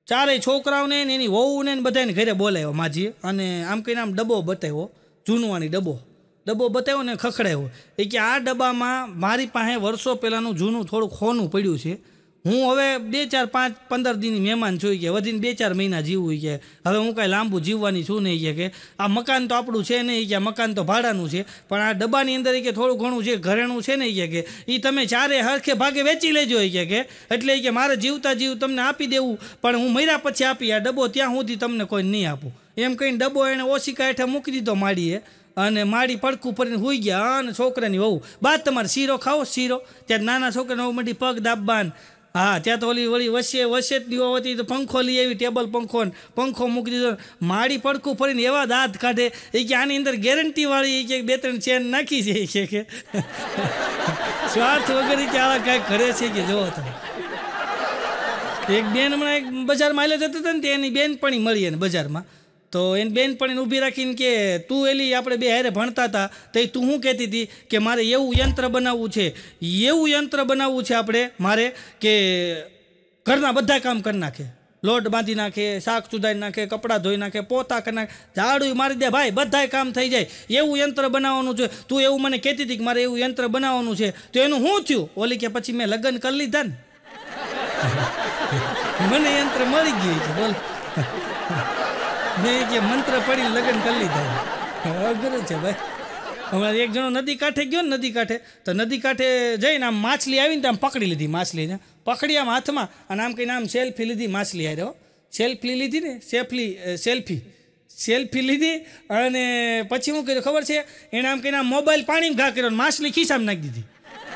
ચારેય છોકરાઓને ને એની વહુને ને બધાને ઘરે બોલાવ્યો માજીએ. અને આમ કહીને આમ ડબ્બો બતાવ્યો, જૂનવાણી ડબ્બો. ડબ્બો બતાવ્યો ને ખખડાવ્યો એ કે આ ડબ્બામાં મારી પાસે વર્ષો પહેલાંનું જૂનું થોડુંક ખોનું પડ્યું છે. હું હવે બે ચાર પાંચ પંદર દિનની મહેમાન છું કે, વધીને બે ચાર મહિના જીવવું કે. હવે હું કાંઈ લાંબુ જીવવાની છું નહીં કે. આ મકાન તો આપણું છે નહીં કે મકાન તો ભાડાનું છે. પણ આ ડબ્બાની અંદર કે થોડું ઘણું જે ઘરેણું છે નહીં કે એ તમે ચારે હરખે ભાગે વેચી લેજો કે એટલે કે મારે જીવતા જીવ તમને આપી દેવું, પણ હું મર્યા પછી આપી આ ડબ્બો ત્યાં સુધી તમને કોઈ નહીં આપું. એમ કહીને ડબ્બો એણે ઓશિકા હેઠે મૂકી દીધો માડીએ. અને માડી પડકું ભરીને હોઈ ગયા. અને છોકરાની વહુ બાદ તમારે શીરો ખાઓ શીરો. ત્યાં નાના છોકરાને વહુ મંડી પગ દાબબાન હા, ત્યાં તો ઓલી વળી વસે વસે જ દીવો હતી, તો પંખો લઈ આવી, ટેબલ, પંખો પંખો મૂકી દીધો. માળી પડકું ફરીને એવા દાંત કાઢે એ કે આની અંદર ગેરંટીવાળી કે બે ત્રણ ચેન નાખી છે કે સ્વાર્થ વગર કે આવા કાંઈક કરે છે કે જોવો તમે એક બેન હમણાં એક બજારમાં આવેલા જતા હતા ને, તે એની બેનપણી મળી એને બજારમાં. તો એની બેનપણીને ઊભી રાખીને કે, તું એલી આપણે બે હારે ભણતા હતા તો તું શું કહેતી હતી કે મારે એવું યંત્ર બનાવવું છે. એવું યંત્ર બનાવવું છે આપણે, મારે, કે ઘરના બધા કામ કરી નાખે. લોટ બાંધી નાખે, શાક ચુદાઈ નાખે, કપડાં ધોઈ નાખે, પોતા કરી નાખે. ઝાડું મારી દે, ભાઈ, બધાય કામ થઈ જાય. એવું યંત્ર બનાવવાનું છે. તું એવું મને કહેતી હતી કે મારે એવું યંત્ર બનાવવાનું છે. તો એનું શું થયું? ઓલી કે, પછી મેં લગ્ન કરી લીધા ને. *laughs* મને યંત્ર મળી ગયું છે, બોલ. મેં કે મંત્ર પડીને લગ્ન કરી લીધા. અઘરું છે ભાઈ. હમણાં એક જણો નદી કાંઠે ગયો ને નદી કાંઠે, તો નદી કાંઠે જઈને આમ માછલી આવીને આમ પકડી લીધી માછલીને. પકડી આમ હાથમાં અને આમ કહીને આમ સેલ્ફી લીધી માછલી આવ્યો સેલ્ફી લીધી ને સેફલી સેલ્ફી સેલ્ફી લીધી અને પછી હું કર્યું ખબર છે? એણે આમ કહીને મોબાઈલ પાણીમાં ઘા કર્યો માછલી ખિસ્સામાં નાખી દીધી.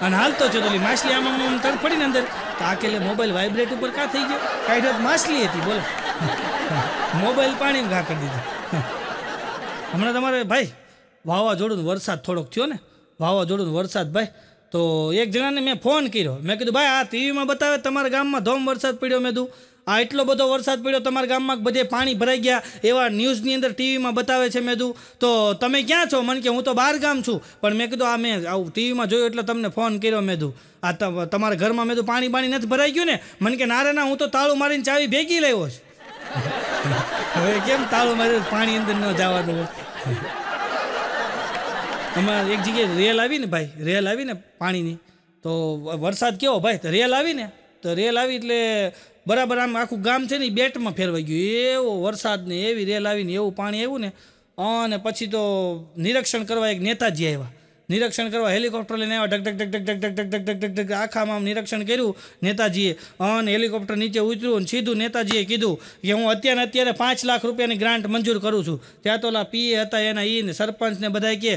અને હાલતો છે ઓલી માછલી આમ આમ આમ તડફડી ને અંદર, તો આ કેલે મોબાઈલ વાઇબ્રેટ ઉપર કાં થઈ ગયો? કાઢ્યો માછલી હતી, બોલો. મોબાઈલ પાણી ઘા કરી દીધું. હમણાં તમારે ભાઈ વાવાઝોડું વરસાદ થોડોક થયો ને વાવાઝોડું વરસાદ ભાઈ, તો એક જણાને મેં ફોન કર્યો. મેં કીધું, ભાઈ, આ ટીવીમાં બતાવે તમારા ગામમાં ધોમ વરસાદ પડ્યો. મેં કીધું, આ એટલો બધો વરસાદ પડ્યો, તમારા ગામમાં બધે પાણી ભરાઈ ગયા, એવા ન્યૂઝની અંદર ટીવીમાં બતાવે છે. મેં કીધું, તો તમે ક્યાં છો? મને કે, હું તો બહાર ગામ છું. પણ મેં કીધું, આ મેં આવું ટીવીમાં જોયું એટલે તમને ફોન કર્યો. મેં કીધું, આ તમારા ઘરમાં મેં કીધું, પાણી બાણી નથી ભરાઈ ગયું ને? મને કે નારે ના, હું તો તાળું મારીને ચાવી ભેગી લાવ્યો છું. હવે કેમ તાળું મારે પાણી અંદર ન જવાનું? અમારે એક જગ્યાએ રેલ આવી ને ભાઈ, રેલ આવી ને પાણીની. તો વરસાદ કેવો ભાઈ? તો રેલ આવી ને તો રેલ આવી એટલે બરાબર આમ આખું ગામ છે ને બેટમાં ફેરવાઈ ગયું. એવો વરસાદ ને એવી રેલ આવીને એવું પાણી આવ્યું ને. અને પછી તો નિરીક્ષણ કરવા એક નેતાજી આવ્યા. નિરીક્ષણ કરવા હેલિકોપ્ટર લઈને આવ્યા ઢક ઢક ઢક ઢક ઢક ઢક ઢક ઢક ઢક આખામાં આમ નિરીક્ષણ કર્યું નેતાજીએ અને હેલિકોપ્ટર નીચે ઉતર્યું અને સીધું નેતાજીએ કીધું કે હું અત્યારે અત્યારે પાંચ લાખ રૂપિયાની ગ્રાન્ટ મંજૂર કરું છું ત્યાં તો ઓલા પીએ હતા એના ઈ ને સરપંચ ને બધા કે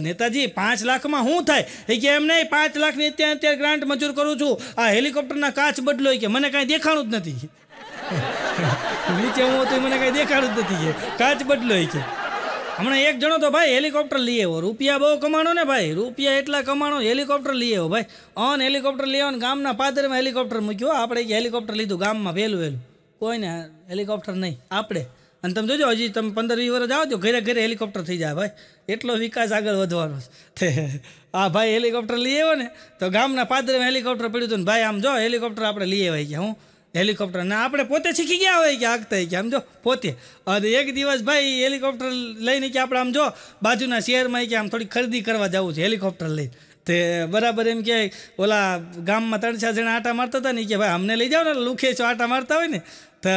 નેતાજી પાંચ લાખમાં શું થાય એ કે એમ નહીં પાંચ લાખની અત્યારે અત્યારે ગ્રાન્ટ મંજૂર કરું છું આ હેલિકોપ્ટરના કાચ બદલો કે મને કાંઈ દેખાણું જ નથી નીચે હું હતું મને કાંઈ દેખાડું જ નથી કે કાચ બદલો કે હમણાં એક જણો તો ભાઈ હેલિકોપ્ટર લઈ આવ્યો. રૂપિયા બહુ કમાણો ને ભાઈ. રૂપિયા એટલા કમાણો હેલિકોપ્ટર લઈ આવ્યો ભાઈ. ઓન હેલિકોપ્ટર લઈ આવ્યો ગામના પાદરમાં હેલિકોપ્ટર મૂક્યો. આપણે હેલિકોપ્ટર લીધું ગામમાં વહેલું વહેલું. કોઈને હેલિકોપ્ટર નહીં. આપણે. અને તમે જોજો, હજી તમે પંદર, વીસ વર્ષ આવજો ઘરે ઘરે હેલિકોપ્ટર થઈ જાય ભાઈ. એટલો વિકાસ આગળ વધવાનો આ ભાઈ હેલિકોપ્ટર લઈ આવ્યો ને તો ગામના પાદરમાં હેલિકોપ્ટર પડ્યું હતું ને ભાઈ, આમ જો હેલિકોપ્ટર આપણે લઈ આવ્યા ગયા હું. હેલિકોપ્ટર. ને આપણે પોતે શીખી ગયા હોય કે આગતા કે આમ જો, પોતે. અને એક દિવસ ભાઈ હેલિકોપ્ટર લઈને કે આપણે આમ જો, બાજુના શહેરમાં કે આમ થોડી ખરીદી કરવા જવું છે, હેલિકોપ્ટર લઈને. તે બરાબર એમ કે ઓલા ગામમાં ત્રણ ચાર જણા આટા મારતા હતા ને કે ભાઈ, અમને લઈ જાઓ ને, લુખે છો આટા મારતા હોય ને, તો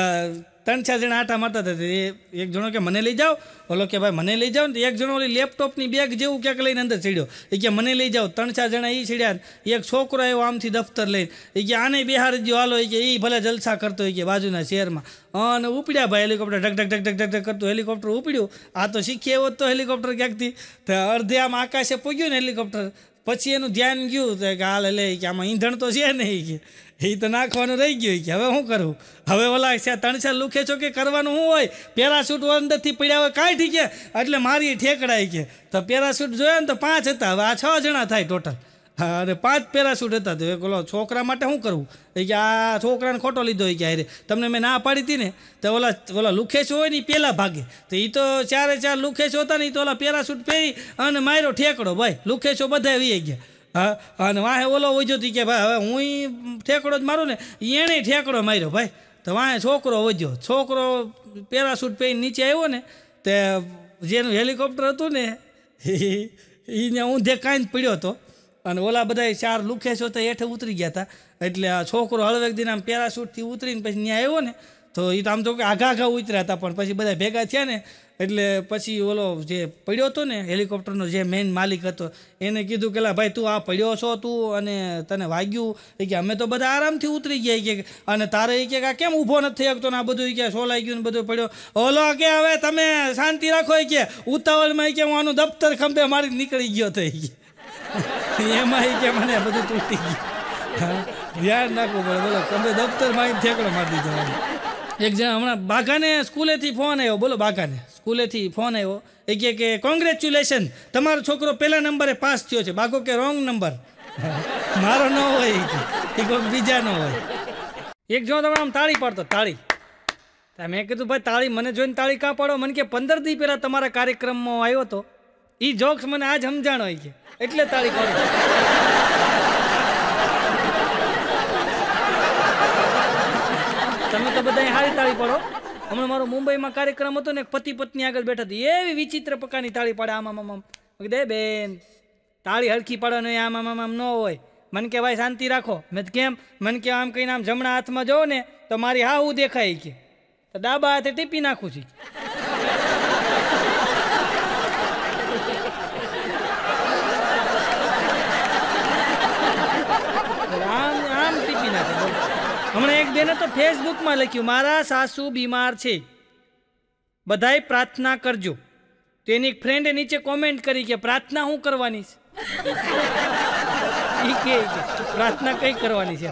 ત્રણ, ચાર જણા આટા મારતા હતા. એ એક જણો કે મને લઈ જાઓ? ઓલો કે ભાઈ મને લઈ જાઓ ને? એક જણો ઓલી લેપટોપની બેગ જેવું ક્યાંક લઈને અંદર ચડ્યો. એ કે મને લઈ જાઓ. ત્રણ, ચાર જણા એ ચડ્યા એક છોકરો આવ્યો આમથી દફતર લઈને. એ કે આને બિહાર ગયો. હાલો, એ કે એ ભલે જલસા કરતો હોય કે બાજુના શહેરમાં. અને ઉપડ્યા ભાઈ હેલિકોપ્ટર. ઢક ઢક ઢક ઢક ઢક કરતું હેલિકોપ્ટર ઉપડ્યું. આ તો શીખી એવો તો હેલિકોપ્ટર ક્યાંકથી. અડધે આમ આકાશે પૂગ્યું ને હેલિકોપ્ટર. પછી એનું ધ્યાન ગયું. કે, હાલ, લે કે આમાં ઈંધણ તો છે નહીં. કે એ તો નાખવાનું રહી ગયું કે હવે શું કરવું હવે ઓલા છે ત્રણ ચાર લુખે છો કે કરવાનું શું હોય, પેરાશૂટ અંદરથી પડ્યા હોય કાંઈ ઠીક એટલે મારી ઠેકડાઈ કે. તો પેરાશૂટ જોયા ને તો પાંચ હતા. હવે આ છ જણા થાય ટોટલ અને પાંચ પેરાશૂટ હતા. તો એક ઓલો છોકરા માટે શું કરવું એ કે આ છોકરાને ખોટો લીધો હોય કે, અરે, તમને મેં ના પાડી હતી ને? તો ઓલા ઓલા લુખેશો હોય ને એ પહેલાં ભાગે. તો એ તો ચારે ચાર લુખેશો હતા ને એ તો ઓલા પેરાશૂટ પહેરી અને માર્યો ઠેકડો. ભાઈ, લુખેશો બધા વી ગયા. હા? અને વાહે ઓલો વજ્યો હતી કે, ભાઈ, હવે હું ઠેકડો જ મારું ને એણે ઠેકડો માર્યો, ભાઈ. તો વાહે છોકરો વજ્યો છોકરો પેરાશૂટ પહેરીને નીચે આવ્યો ને, તે જેનું હેલિકોપ્ટર હતું ને *laughs* એને ઊંધે કાંઈ પડ્યો હતો. અને ઓલા બધા ચાર લુખેશો તો હેઠે ઉતરી ગયા હતા એટલે આ છોકરો હળવેક દિન આમ પેરાશૂટથી ઉતરીને પછી ત્યાં આવ્યો ને, તો એ તો આમ તો કે આઘા આઘા ઉતર્યા હતા પણ પછી બધા ભેગા થયા ને એટલે પછી ઓલો જે પડ્યો હતો ને, હેલિકોપ્ટરનો જે મેઇન માલિક હતો, એને કીધું કે ભાઈ તું આ પડ્યો છો તું અને તને વાગ્યું. એ કે અમે તો બધા આરામથી ઉતરી ગયા. કે, અને તારે એ કે આ કેમ ઊભો નથી થઈ શકતો ને આ બધું કે સોલાઈ ગયું ને બધું પડ્યો. ઓલો કે હવે તમે શાંતિ રાખો. એ કે, ઉતાવળમાં કે હું આનું દફતર ખંભે મારી નીકળી ગયો થઈ *laughs* એમાં કે મને બધું તૂટી ગયું. ધ્યાન રાખવું પડે. બોલો તમે દફતર મારી ઠેકડો મારી દીધો. એક જણા હમણાં બાઘાને સ્કૂલેથી ફોન આવ્યો બોલો, બાઘાને. સ્કૂલેથી ફોન આવ્યો. એ કહે કે કોંગ્રેચ્યુલેશન તમારો છોકરો પહેલા નંબરે પાસ થયો છે. બાકો કે રોંગ નંબર *laughs* મારો ન હોય. એ કોઈક બીજાનો હોય. એક જો તમે આમ તાળી પાડતો, તાળી. મેં કીધું, ભાઈ, તાળી મને જોઈને તાળી કાં પાડો? મને કે, પંદર દી પહેલાં તમારા કાર્યક્રમમાં આવ્યો હતો. એ જોક્સ મને આજ સમજાણો. હોય છે એટલે તાળી પાડો. તમે તો બધા સારી તાળી પાડો. હમણાં મારો મુંબઈમાં કાર્યક્રમ હતો ને પતિ પત્ની આગળ બેઠા હતી. એવી વિચિત્ર પ્રકારની તાળી પાડે આમ આમ આમ "એ બેન, તાળી હરખી પાડો નહીં આમ આમ આમ ન હોય. મને કે, ભાઈ, શાંતિ રાખો. મેં કેમ? મને કે, આમ કહીને આમ જમણા હાથમાં જોઉં ને, તો મારી હા હું દેખાય કે. તો ડાબા હાથે ટીપી નાખું છું આમ આમ ટીપી નાખે બોલો. હમણાં એક બેને તો ફેસબુકમાં લખ્યું, મારા સાસુ બીમાર છે. બધાય પ્રાર્થના કરજો. તો એની એક ફ્રેન્ડે નીચે કોમેન્ટ કરી કે, પ્રાર્થના શું કરવાની છે? એ કે પ્રાર્થના કઈ કરવાની છે?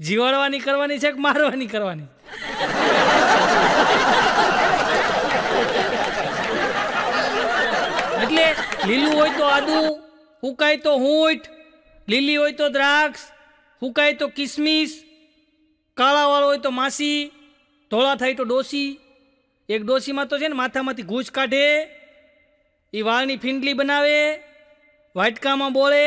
જીવાડવાની કરવાની છે કે મારવાની કરવાની? એટલે લીલું હોય તો આદુ, હુકાય તો હૂંઠ, લીલી હોય તો દ્રાક્ષ, હુકાય તો કિસમિસ કાળાવાળો હોય તો માસી, ધોળા થાય તો ડોસી. એક ડોસીમાં તો છે ને માથામાંથી ઘૂસ કાઢે એ વાળની ફીંડલી બનાવે, વાટકામાં બોળે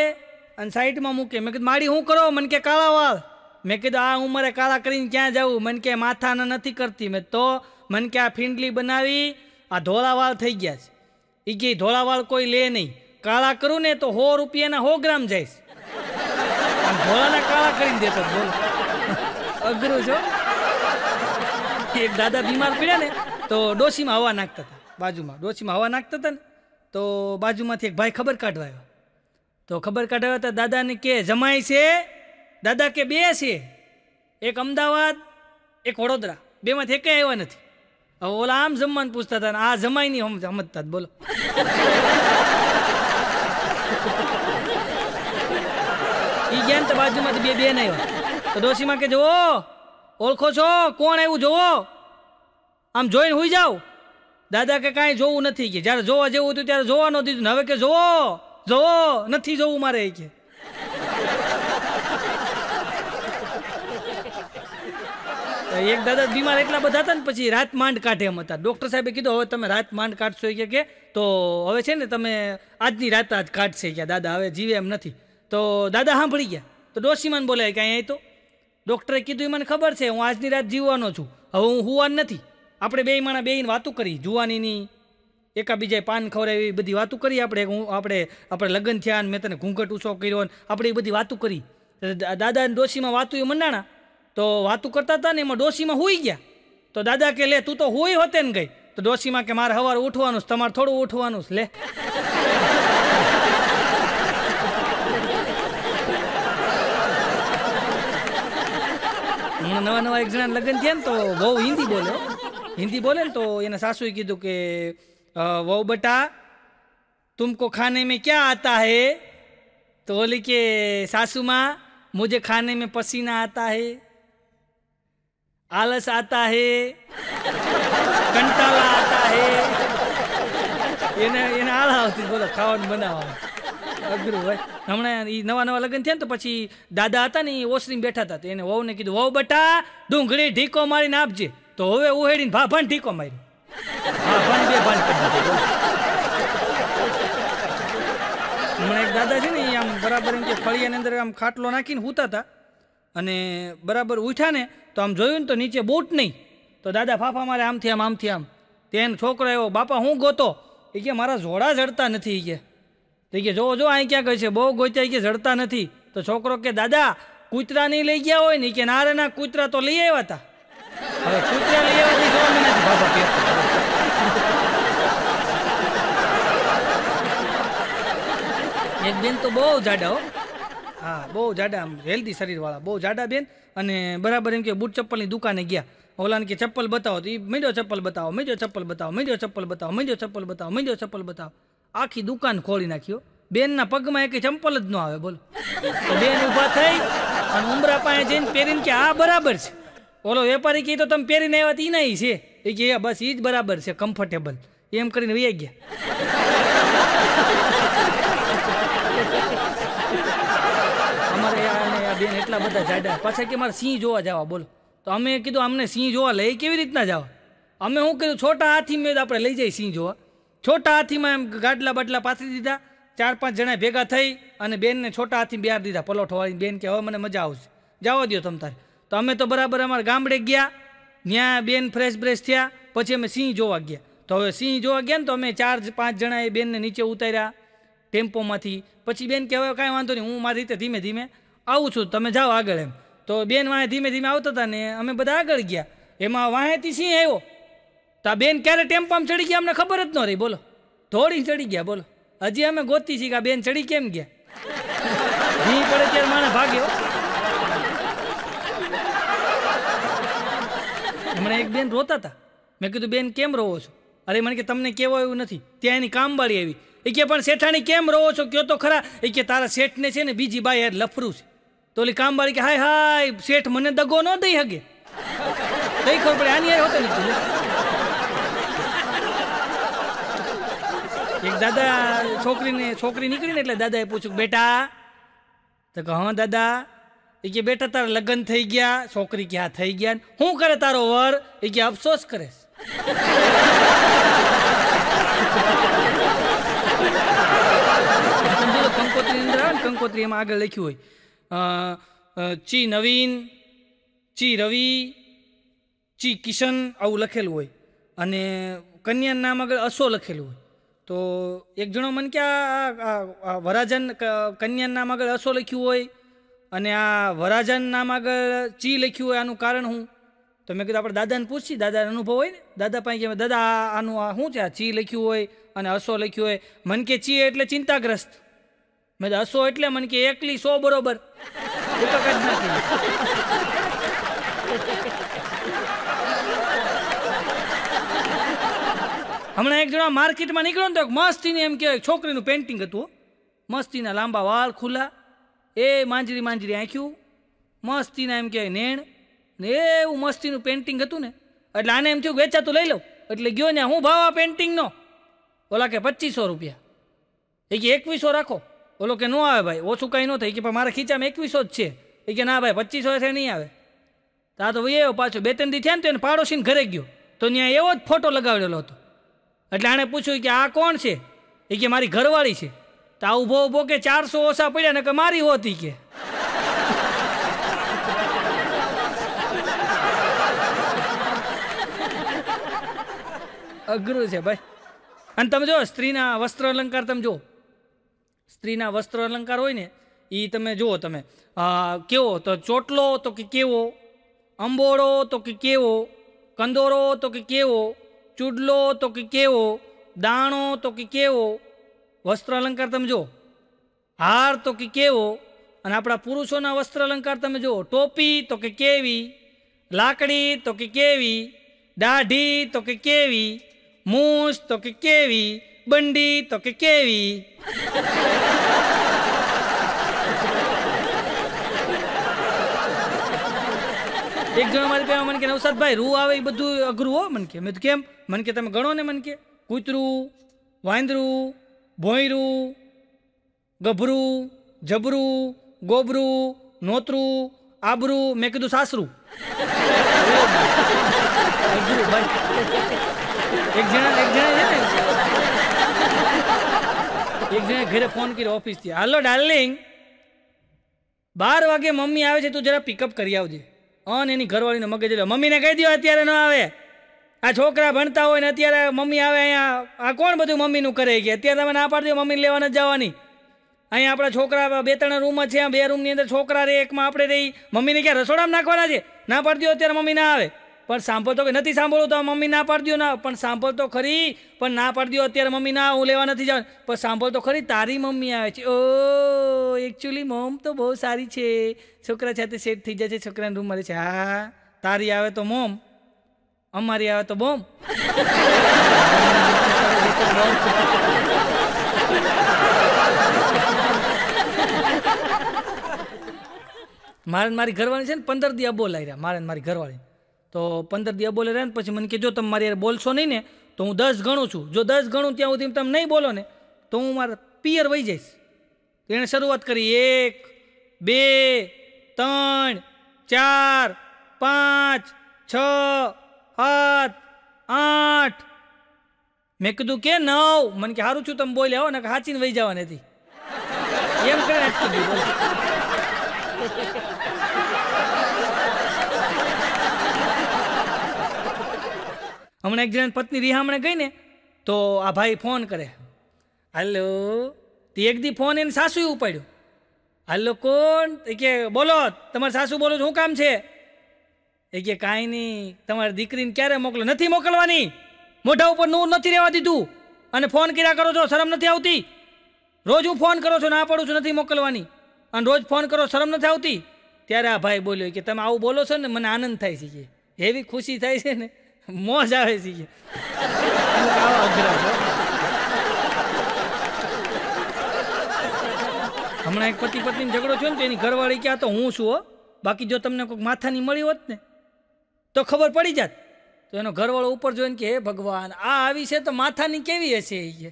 અને સાઈડમાં મૂકે. મેં કીધું મારી શું કરો? મને કે કાળા વાળ મેં કીધું, આ ઉંમરે કાળા કરીને ક્યાં જવું મને કે માથાના નથી કરતી. મેં તો મને કે, આ ફીંડલી બનાવી, આ ધોળાવાળ થઈ ગયા છે. એ કે ધોળાવાળ કોઈ લે નહીં. કાળા કરું ને તો સો રૂપિયાના સો ગ્રામ જઈશ ધોળાના કાળા કરીને દેતો, બોલો. અઘરું છો. એક દાદા બીમાર પડ્યા ને, તો ડોશીમાં હવા નાખતા હતા, બાજુમાં. ડોશીમાં હવા નાખતા હતા ને, તો બાજુમાંથી એક ભાઈ ખબર કાઢવા આવ્યો. તો ખબર કાઢવા હતા, દાદાને કે જમાય છે? દાદા કે બે છે? એક અમદાવાદ, એક વડોદરા. બેમાંથી એકે આવ્યા નથી. હવે ઓલા આમ જમવાનું પૂછતા હતા આ જમાય નહીં સમજતા બોલો. એ જ્ઞાન તો બાજુમાંથી બે બેન આવ્યા. તો ડોશીમાં કે, જુઓ, ઓળખો છો? કોણ આવ્યું? જોવો આમ જોઈને હોઈ જાઓ. દાદા કે કાંઈ જોવું નથી કે. જ્યારે જોવા જેવું હતું ત્યારે જોવા નહોતું ને હવે કે જોવો જોવો નથી જોવું મારે એ કે. એક દાદા બીમાર એટલા બધા હતા ને પછી રાત માંડ કાઢે એમ હતા. ડૉક્ટર સાહેબે કીધું, હવે તમે રાત માંડ કાઢશો એ કે તો હવે છે ને તમે આજની રાત આજ કાઢશે કે, દાદા, હવે જીવે એમ નથી. તો દાદા સાંભળી ગયા. તો ડોશીમાન બોલાય કે અહીંયા તો. ડૉક્ટરે કીધું, એ મને ખબર છે, હું આજની રાત જીવવાનો છું. હવે હું હુવાન નથી. આપણે બે માણા બેહીને વાતું કરી, જુવાનીની. એકાબીજાએ પાન ખવડાવી, એવી બધી વાતું કરી આપણે. હું, આપણે આપણે લગ્ન થયા ને મેં તને ઘૂંઘટ ઊંચો કર્યો ને આપણે એ બધી વાતું કરી. દાદા અને ડોશીમાં વાતું એ મંડાણા તો વાતું કરતા હતા ને એમાં ડોશીમાં હુઈ ગયા. તો દાદા કે, લે, તું તો હોય હોતે ને ગઈ. તો ડોશીમાં કે, મારે સવારે ઉઠવાનું છે, તમારે થોડું ઉઠવાનું લે. હમણાં નવા નવા એક જણા લગ્ન થયા ને તો વહુ હિન્દી બોલે. હિન્દી બોલે ને તો એના સાસુએ કીધું કે વહુ બટા, તુમકો ખાને મેં ક્યાં આતા હે? તો બોલી કે, સાસુમાં, મુજે ખાને મેં પસીના આતા હે. આલસ આતા હે. કંટાલા આતા હે. એને એને આળા આવતી, બોલો, ખાવાનું બનાવવાનું. અઘરું હોય. હમણાં ઈ નવા નવા લગ્ન થયા ને તો પછી દાદા હતા ને એ ઓસરી બેઠા હતા. એને વહુને કીધું, વહુ બટા, ડુંગળી ઢીકો મારીને આપજે. તો હવે ઉહેડીને ભાભાને ઢીકો મારી. ભાભાને બે ભાન. હમણાં એક દાદા છે ને એ આમ બરાબર એમ કે ફળિયાની અંદર આમ ખાટલો નાખીને હૂતા હતા અને બરાબર ઉઠ્યા ને તો આમ જોયું ને તો નીચે બૂટ નહીં. તો દાદા, ફાફા મારે આમથી આમ આમથી આમ. તેને છોકરો એવો બાપા, હું ગોતો. એ કે, મારા જોડા જડતા નથી. કે તો કે, જો જો, અહીં ક્યાં કહે છે બહુ ગોત્યા કે જડતા નથી. તો છોકરો કે, દાદા, કૂતરા નહીં લઈ ગયા હોય ને? કે, ના કૂતરા તો લઈ આવ્યા હતા હવે કૂતરા લઈ આવ્યા *laughs* એક બેન તો બહુ જાડા હો. હા, બહુ જાડા આમ હેલ્ધી શરીરવાળા, બહુ જાડા બેન. અને બરાબર એમ કે બૂટ ચપ્પલની દુકાને ગયા. ઓલાને કે, ચપ્પલ બતાવો. તો એ મીડિયો ચપ્પલ બતાવો મીડિયો ચપ્પલ બતાવો મીડિયો ચપ્પલ બતાવો મીડિયો ચપ્પલ બતાવો મીડિયો ચપ્પલ બતાવો. આખી દુકાન ખોલી નાખ્યો બેનના પગમાં એક ચંપલ જ ન આવે, બોલો. તો બેન ઊભા થઈ અને ઉમરા પાસે જઈને પહેરીને કે આ બરાબર છે. ઓલો વેપારી કહે, તો તમે પહેરીને આવ્યા તી નહીં છે? એ કે બસ એ જ બરાબર છે કમ્ફર્ટેબલ એમ કરીને વૈયા ગયા. અમારે બેન એટલા બધા જાડા. પાછા કે, મારે સિંહ જોવા જવા, બોલો. તો અમે કીધું, અમને સિંહ જોવા લઈ કેવી રીતના જવા? અમે શું કર્યું? છોટા હાથી મેં આપણે લઈ જઈએ સિંહ જોવા. છોટા હાથીમાં એમ ગાડલા બાટલા પાથરી દીધા. ચાર પાંચ જણા ભેગા થઈ અને બેનને છોટા હાથી બિહાર દીધા. પલોઠો વાળી બેન કે, હવે મને મજા આવશે. જવા દો તમ તારે. તો અમે તો બરાબર અમારા ગામડે ગયા. ત્યાં બેન ફ્રેશ બ્રેશ થયા. પછી અમે સિંહ જોવા ગયા. તો હવે સિંહ જોવા ગયા ને તો અમે ચાર પાંચ જણા એ બેનને નીચે ઉતાર્યા ટેમ્પોમાંથી. પછી બેન કે, હવે કાંઈ વાંધો નહીં, હું મારી રીતે ધીમે ધીમે આવું છું. તમે જાઓ આગળ એમ. તો બેન વાંહે ધીમે ધીમે આવતા હતા ને અમે બધા આગળ ગયા. એમાં વાંહેથી સિંહ આવ્યો. તો આ બેન ક્યારે ટેમ્પામાં ચડી ગયા? અમને ખબર જ ન રહી. બોલો. થોડી ચડી ગયા, બોલો. હજી અમે ગોતી છીએ કે આ બેન ચડી કેમ ગયા? ઘી પડે ત્યારે માણે ભાગ્યો હમણાં એક બેન રોતા હતા મેં કીધું, બેન, કેમ રોવો છો? અરે, મને કે, તમને કેવો એવું નથી. ત્યાં એની કામવાળી આવી. એ કે, પણ શેઠાણી કેમ રોવો છો? કયો તો ખરા. એ કે, તારા શેઠને છે ને બીજી બાઈ યાર લફરું છે. તો ઓલી કામવાળી કે, હાય હાય, શેઠ મને દગો ન દઈ હગે. કઈ ખબર પડે, આની યાર હોતો નથી. એક દાદા છોકરીને, છોકરી નીકળીને એટલે દાદાએ પૂછ્યું, બેટા? તો કે હા, દાદા. એ કે, બેટા, તારા લગ્ન થઈ ગયા, છોકરી કે હા થઈ ગયા? શું કરે તારો વર? એ કે, અફસોસ કરે કંકોત્રી અંદર આવે ને, કંકોત્રી એમાં આગળ લખ્યું હોય. ચી નવીન, ચી રવિ, ચી કિશન, આવું લખેલું હોય. અને કન્યાનું નામ આગળ અસો લખેલું હોય. તો એક જણો મને કે આ વરાજન કન્યાનું નામ આગળ અસો લખ્યું હોય અને આ વરાજન નામ આગળ ચી લખ્યું હોય આનું કારણ શું? તો મેં કીધું, આપણે દાદાને પૂછી દાદાને અનુભવ હોય ને? દાદા પાસે કે, દાદા આનું આ શું છે? આ ચી લખ્યું હોય અને અસો લખ્યું હોય. મન કે, ચી એટલે ચિંતાગ્રસ્ત. મેં અસો એટલે? મન કે, એકલી, સો બરોબર. *laughs* હમણાં એક જણા માર્કેટમાં નીકળ્યો ને તો મસ્તીની એમ કે છોકરીનું પેન્ટિંગ હતું મસ્તીના લાંબા વાળ ખુલ્લા. એ માંજરી માંજરી આંખ્યું. મસ્તીના એમ કે નેણ. ને એવું મસ્તીનું પેન્ટિંગ હતું ને. એટલે આને એમ થયું વેચાતું લઈ લઉં. એટલે ગયો ને હું ભાવ આ પેન્ટિંગનો ઓલા કે પચીસો રૂપિયા. એ કે એકવીસો રાખો. ઓલો કે ન આવે ભાઈ. ઓછું કાંઈ ન થાય. કે પણ મારા ખીચામાં એકવીસો જ છે. એ કે ના ભાઈ, પચીસો છે નહીં આવે. તો તો ભાઈ એવો પાછો બે ત્રણ દી થયા ને તો એને પાડોશીને ઘરે ગયો. તો ત્યાં એવો જ ફોટો લગાવેલો હતો. એટલે આણે પૂછ્યું કે આ કોણ છે? એ કે મારી ઘરવાળી છે. તો આ ઊભો ઊભો કે ચારસો ઓછા પડ્યા ને કે મારી હોતી કે. અઘરું છે ભાઈ. અને તમે જો સ્ત્રીના વસ્ત્ર અલંકાર તમે જુઓ. સ્ત્રીના વસ્ત્ર અલંકાર હોય ને એ તમે જુઓ તમે. કેવો? તો ચોટલો તો કે કેવો? અંબોળો તો કે કેવો? કંદોરો તો કે કેવો? ચૂડલો તો કે કેવો, દાણો તો કે કેવો, વસ્ત્ર અલંકાર તમે જુઓ. હાર તો કે કેવો, અને આપણા પુરુષોના વસ્ત્ર અલંકાર તમે જુઓ. ટોપી તો કે કેવી, લાકડી તો કે કેવી, દાઢી તો કે કેવી મૂછ તો કે કેવી, બંડી તો કે કેવી. એક જણા મારી પાસે મને કે, નવસાદભાઈ, રૂ આવે એ બધું અઘરું હો? મને કે, મેં તો કેમ? મને કે, તમે ગણો ને, મને કે, કૂતરું, વાંદરું, ભોંયરું, ગભરું, જબરું, ગોબરું, નોતરું, આબરું, મેં કીધું, સાસરું. એક જણા એક જણા છે ને, એક જણા ઘરે ફોન કર્યો ઓફિસથી, હાલો, ડાર્લિંગ, બાર વાગે મમ્મી આવે છે, તું જરા પિકઅપ કરી આવજે. અન એની ઘરવાળીને મગજ મમ્મીને કહી દો અત્યારે ન આવે. આ છોકરા ભણતા હોય ને અત્યારે મમ્મી આવે અહીંયા, આ કોણ બધું મમ્મીનું કરે કે? અત્યારે તમે ના પાડી દો મમ્મીને લેવા નથી જવાની. અહીંયા આપણા છોકરા બે ત્રણ રૂમ છે બે રૂમની અંદર છોકરા રે, એકમાં આપણે રહી. મમ્મીને ક્યાં રસોડામાં નાખવાના છે? ના પાડી દો અત્યારે મમ્મી ના આવે. પણ સાંભળતો કે નથી સાંભળવું તો મમ્મી ના પાડી દો ના. પણ સાંભળતો ખરી, પણ ના પાડી દો અત્યારે મમ્મી ના, હું લેવા નથી જવાનું પણ સાંભળતો ખરી, તારી મમ્મી આવે છે. ઓ એકચ્યુઅલી મોમ તો બહુ સારી છે. છોકરા સાથે સેટ થઈ જાય છે, છોકરાને રૂમ મળે છે. હા તારી આવે તો મોમ અમારી આવે તો બોમ મારે મારી ઘરવાળી છે ને પંદર દિયા બોલાવી રહ્યા, મારે મારી ઘરવાળી તો પંદર દી બોલે રહે ને, પછી મને કે જો તમે મારી હારે બોલશો નહીં ને, તો હું દસ ગણું છું. જો દસ ગણું ત્યાં સુધી તમે નહીં બોલો ને, તો હું મારા પિયર વહી જઈશ. એણે શરૂઆત કરી એક, બે, ત્રણ, ચાર, પાંચ, છ, સાત, આઠ. મેં કીધું કે નવ. મને કે સારું છું તમે બોલ્યા હો ને હાચીને વહી જવાની હતી એમ કરીને અટકી ગઈ બોલો. હમણાં એક જણ પત્ની રિહામણે ગઈ ને, તો આ ભાઈ ફોન કરે. હાલો. તે એક દી ફોન એને સાસુએ ઉપાડ્યો. હાલો, કોણ? એ કે, બોલો, તમારે સાસુ બોલો શું કામ છે? એ કે, કાંઈ નહીં, તમારી દીકરીને ક્યારે મોકલો? નથી મોકલવાની. મોઢા ઉપર નૂર નથી રહેવા દીધું. અને ફોન કર્યા કરો છો, શરમ નથી આવતી. રોજ હું ફોન કરો છો, ના પાડું છું, નથી મોકલવાની. અને રોજ ફોન કરો, શરમ નથી આવતી. ત્યારે આ ભાઈ બોલ્યો કે, તમે આવું બોલો છો ને, મને આનંદ થાય છે કે. એવી ખુશી થાય છે ને. મોજ આવે છે. હમણાં એક પતિ પત્ની ઝઘડો થયો ને તો એની ઘરવાળી ક્યાં તો હું છું હો. બાકી જો તમને કોઈક માથાની મળી હોત ને, તો ખબર પડી જાત. તો એનો ઘરવાળો ઉપર જોઈને કે હે ભગવાન, આ આવી છે તો માથાની કેવી હશે એ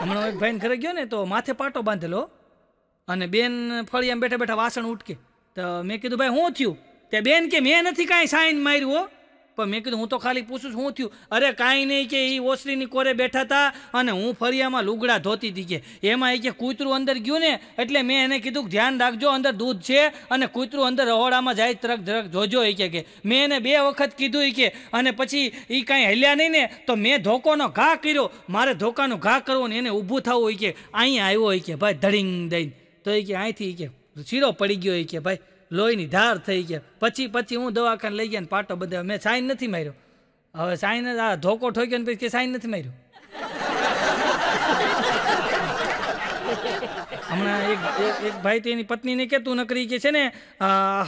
હમણાં એક ભાઈને ઘરે ગયો ને તો માથે પાટો બાંધેલો. અને બેન ફળિયામાં બેઠા બેઠા વાસણ ઉટકે. તો મેં કીધું, ભાઈ શું થયું? તે બેન કે, મેં નથી કાંઈ સાઈન માર્યું હો. પણ મેં કીધું, હું તો ખાલી પૂછું છું શું થયું? અરે, કાંઈ નહીં કે એ ઓસરીની કોરે બેઠા હતા અને હું ફળિયામાં લુગડા ધોતી હતી કે. એમાં એ કે, કૂતરું અંદર ગયું ને, એટલે મેં એને કીધું ધ્યાન રાખજો, અંદર દૂધ છે અને કૂતરું અંદર રહોડામાં જાય, તરક ધરક જોજો એ કે મેં એને બે વખત કીધું એ કે, અને પછી એ કાંઈ હલ્યા નહીં ને, તો મેં ધોકોનો ઘા કર્યો, મારે ધોકાનો ઘા કરવો ને એને ઊભું થવું હોય કે અહીંયા આવ્યો હોય કે, ભાઈ, ધડીંગ દઈને. તો એ કે અહીંથી કે શીરો પડી ગયો એ કે ભાઈ, લોહીની ધાર થઈ ગયા પછી પછી હું દવાખાને લઈ ગયા ને પાટો બધા. મેં સાઈન નથી માર્યો. હવે સાઈન આ ધોકો ઠોક્યો ને પછી કે સાઈન નથી માર્યો. હમણાં એક, એક- ભાઈ તો એની પત્નીને કહેતું, નકરી કે છે ને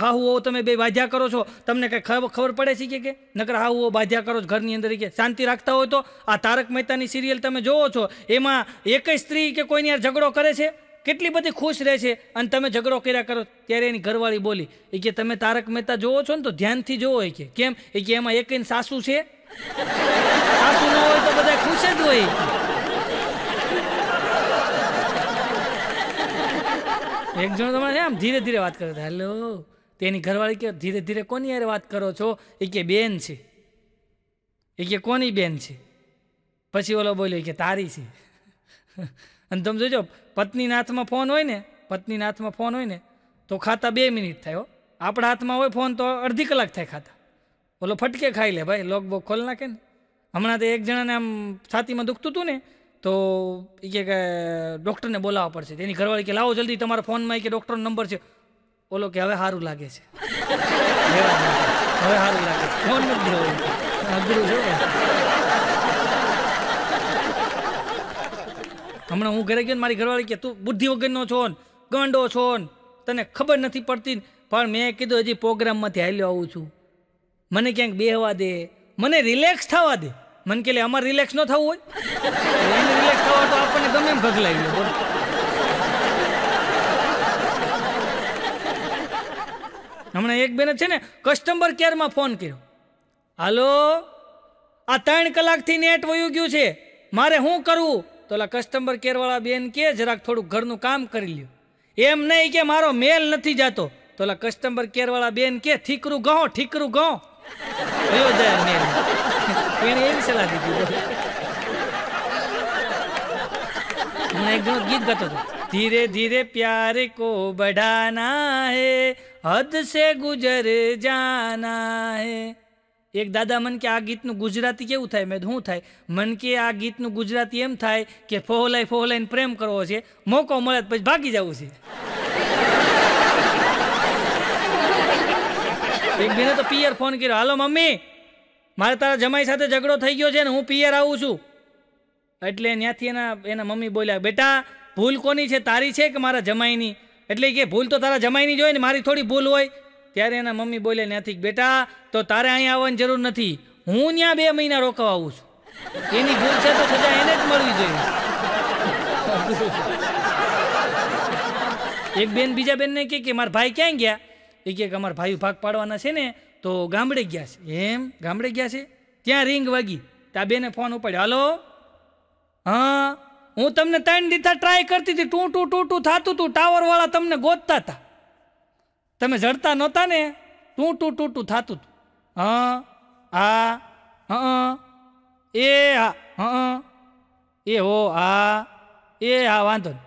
હાહુ હોવ તમે બે બાધ્યા કરો છો. તમને કંઈ ખબર ખબર પડે છે કે કે? નકર હાહુ હોવ બાધ્યા કરો છો ઘરની અંદર કે શાંતિ રાખતા હોય તો. આ તારક મહેતાની સિરિયલ તમે જોવો છો. એમાં એક સ્ત્રી કે કોઈની યાર ઝઘડો કરે છે? કેટલી બધી ખુશ રહે છે અને તમે ઝઘડો કર્યા કરો ત્યારે એની ઘરવાળી બોલી, એ કે તમે તારક મહેતા જોવો છો ને તો ધ્યાનથી જોવો એ કે. કેમ? એ કે એમાં એક સાસુ છે. સાસુ ન હોય તો બધા ખુશ જ હોય. એક જણ તમારે આમ ધીરે ધીરે વાત કરે હેલો. તેની ઘરવાળી કે, ધીરે ધીરે કોની યાર વાત કરો છો? એ કે, બેન છે. એ કે, કોની બેન છે? પછી ઓલો બોલ્યો કે, તારી છે. અને તમે જોજો પત્નીના હાથમાં ફોન હોય ને પત્નીના હાથમાં ફોન હોય ને, તો ખાતા બે મિનિટ થાય હો. આપણા હાથમાં હોય ફોન તો અડધી કલાક થાય ખાતા. ઓલો ફટકે ખાઈ લે ભાઈ, લોક બોક ખોલ નાખે ને. હમણાં તો એક જણાને આમ છાતીમાં દુખતું હતું ને, તો એ કે ડૉક્ટરને બોલાવવા પડશે. તેની ઘરવાળી કે, લાવો જલ્દી, તમારા ફોનમાં કે ડૉક્ટરનો નંબર છે. ઓલો કે, હવે સારું લાગે છે. *laughs* હવે સારું લાગે ફોન નથી અઘરું છે. હમણાં હું ઘરે ગયો મારી ઘરવાળી કે તું બુદ્ધિ વગરનો છો ને, ગાંડો છો ને. તને ખબર નથી પડતી પણ મેં કીધું, હજી પ્રોગ્રામમાંથી હાલ્યો આવું છું. મને ક્યાંક બેહવા દે, મને રિલેક્સ થવા દે. મને કે અમારે રિલેક્સ ન થવું હોય. એને રિલેક્સ થવા તો આપણને ગમે એમ ભગલાઈ ગયો હમણાં એક બેને છે ને કસ્ટમર કેરમાં ફોન કર્યો. હાલો, આ ત્રણ કલાકથી નેટ વયું ગયું છે. મારે શું કરવું? તો ઓલા કસ્ટમર કેરવાળા બેન કે જરાક થોડુંક ઘરનું કામ કરી લ્યો. એમ નહીં કે મારો મેલ નથી જાતો. તો ઓલા કસ્ટમર કેરવાળા બેન કે, ઠીકરું ગહો ઠીકરું ગહો કયો જાય મેલ? *laughs* એને એવી સલાહ દીધી બોલો. હું એક જણો ગીત ગાતો હતો. ધીરે ધીરે પ્યાર કો બઢાના હે, હદ સે ગુજર જાના હે. એક દાદા મન કે આ ગીતનું ગુજરાતી કેવું થાય? મેં શું થાય? મન કે આ ગીતનું ગુજરાતી એમ થાય કે ફોહલાઈ ફોહલાઈને પ્રેમ કરવો છે. મોકો મળે પછી ભાગી જવું છે. *laughs* એક બેને તો પિયર ફોન કર્યો હાલો મમ્મી મારે તારા જમાઈ સાથે ઝઘડો થઈ ગયો છે ને હું પિયર આવું છું. એટલે ત્યાંથી એના એના મમ્મી બોલ્યા બેટા ભૂલ કોની છે? તારી છે કે મારા જમાઈની? એટલે કે ભૂલ તો તારા જમાઈની જ હોય ને મારી થોડી ભૂલ હોય. ત્યારે એના મમ્મી બોલે, ત્યાંથી બેટા, તો તારે અહીંયા આવવાની જરૂર નથી. હું ત્યાં બે મહિના રોકવા આવું છું. એની ભૂલ છે તો સજા એને જ મળવી જોઈએ. એક બેન બીજા બેનને કહે કે, મારા ભાઈ ક્યાં ગયા? એ કહે કે, અમારા ભાઈ ભાગ પાડવાના છે ને, તો ગામડે ગયા છે. એમ? ગામડે ગયા છે? ત્યાં રિંગ વાગી? ત્યાં બેને ફોન ઉપાડ્યો, હાલો? હા, હું તમને ત્રણ દીધા ટ્રાય કરતી હતી. ટું ટું ટું ટું થતું હતું ટાવરવાળા તમને ગોતતા હતા તમે જડતા નહોતા ને? તું ટું ટું ટું થતું હતું હા, આ, હા, એ હા હા, એ, હો હા એ હા વાંધો નહીં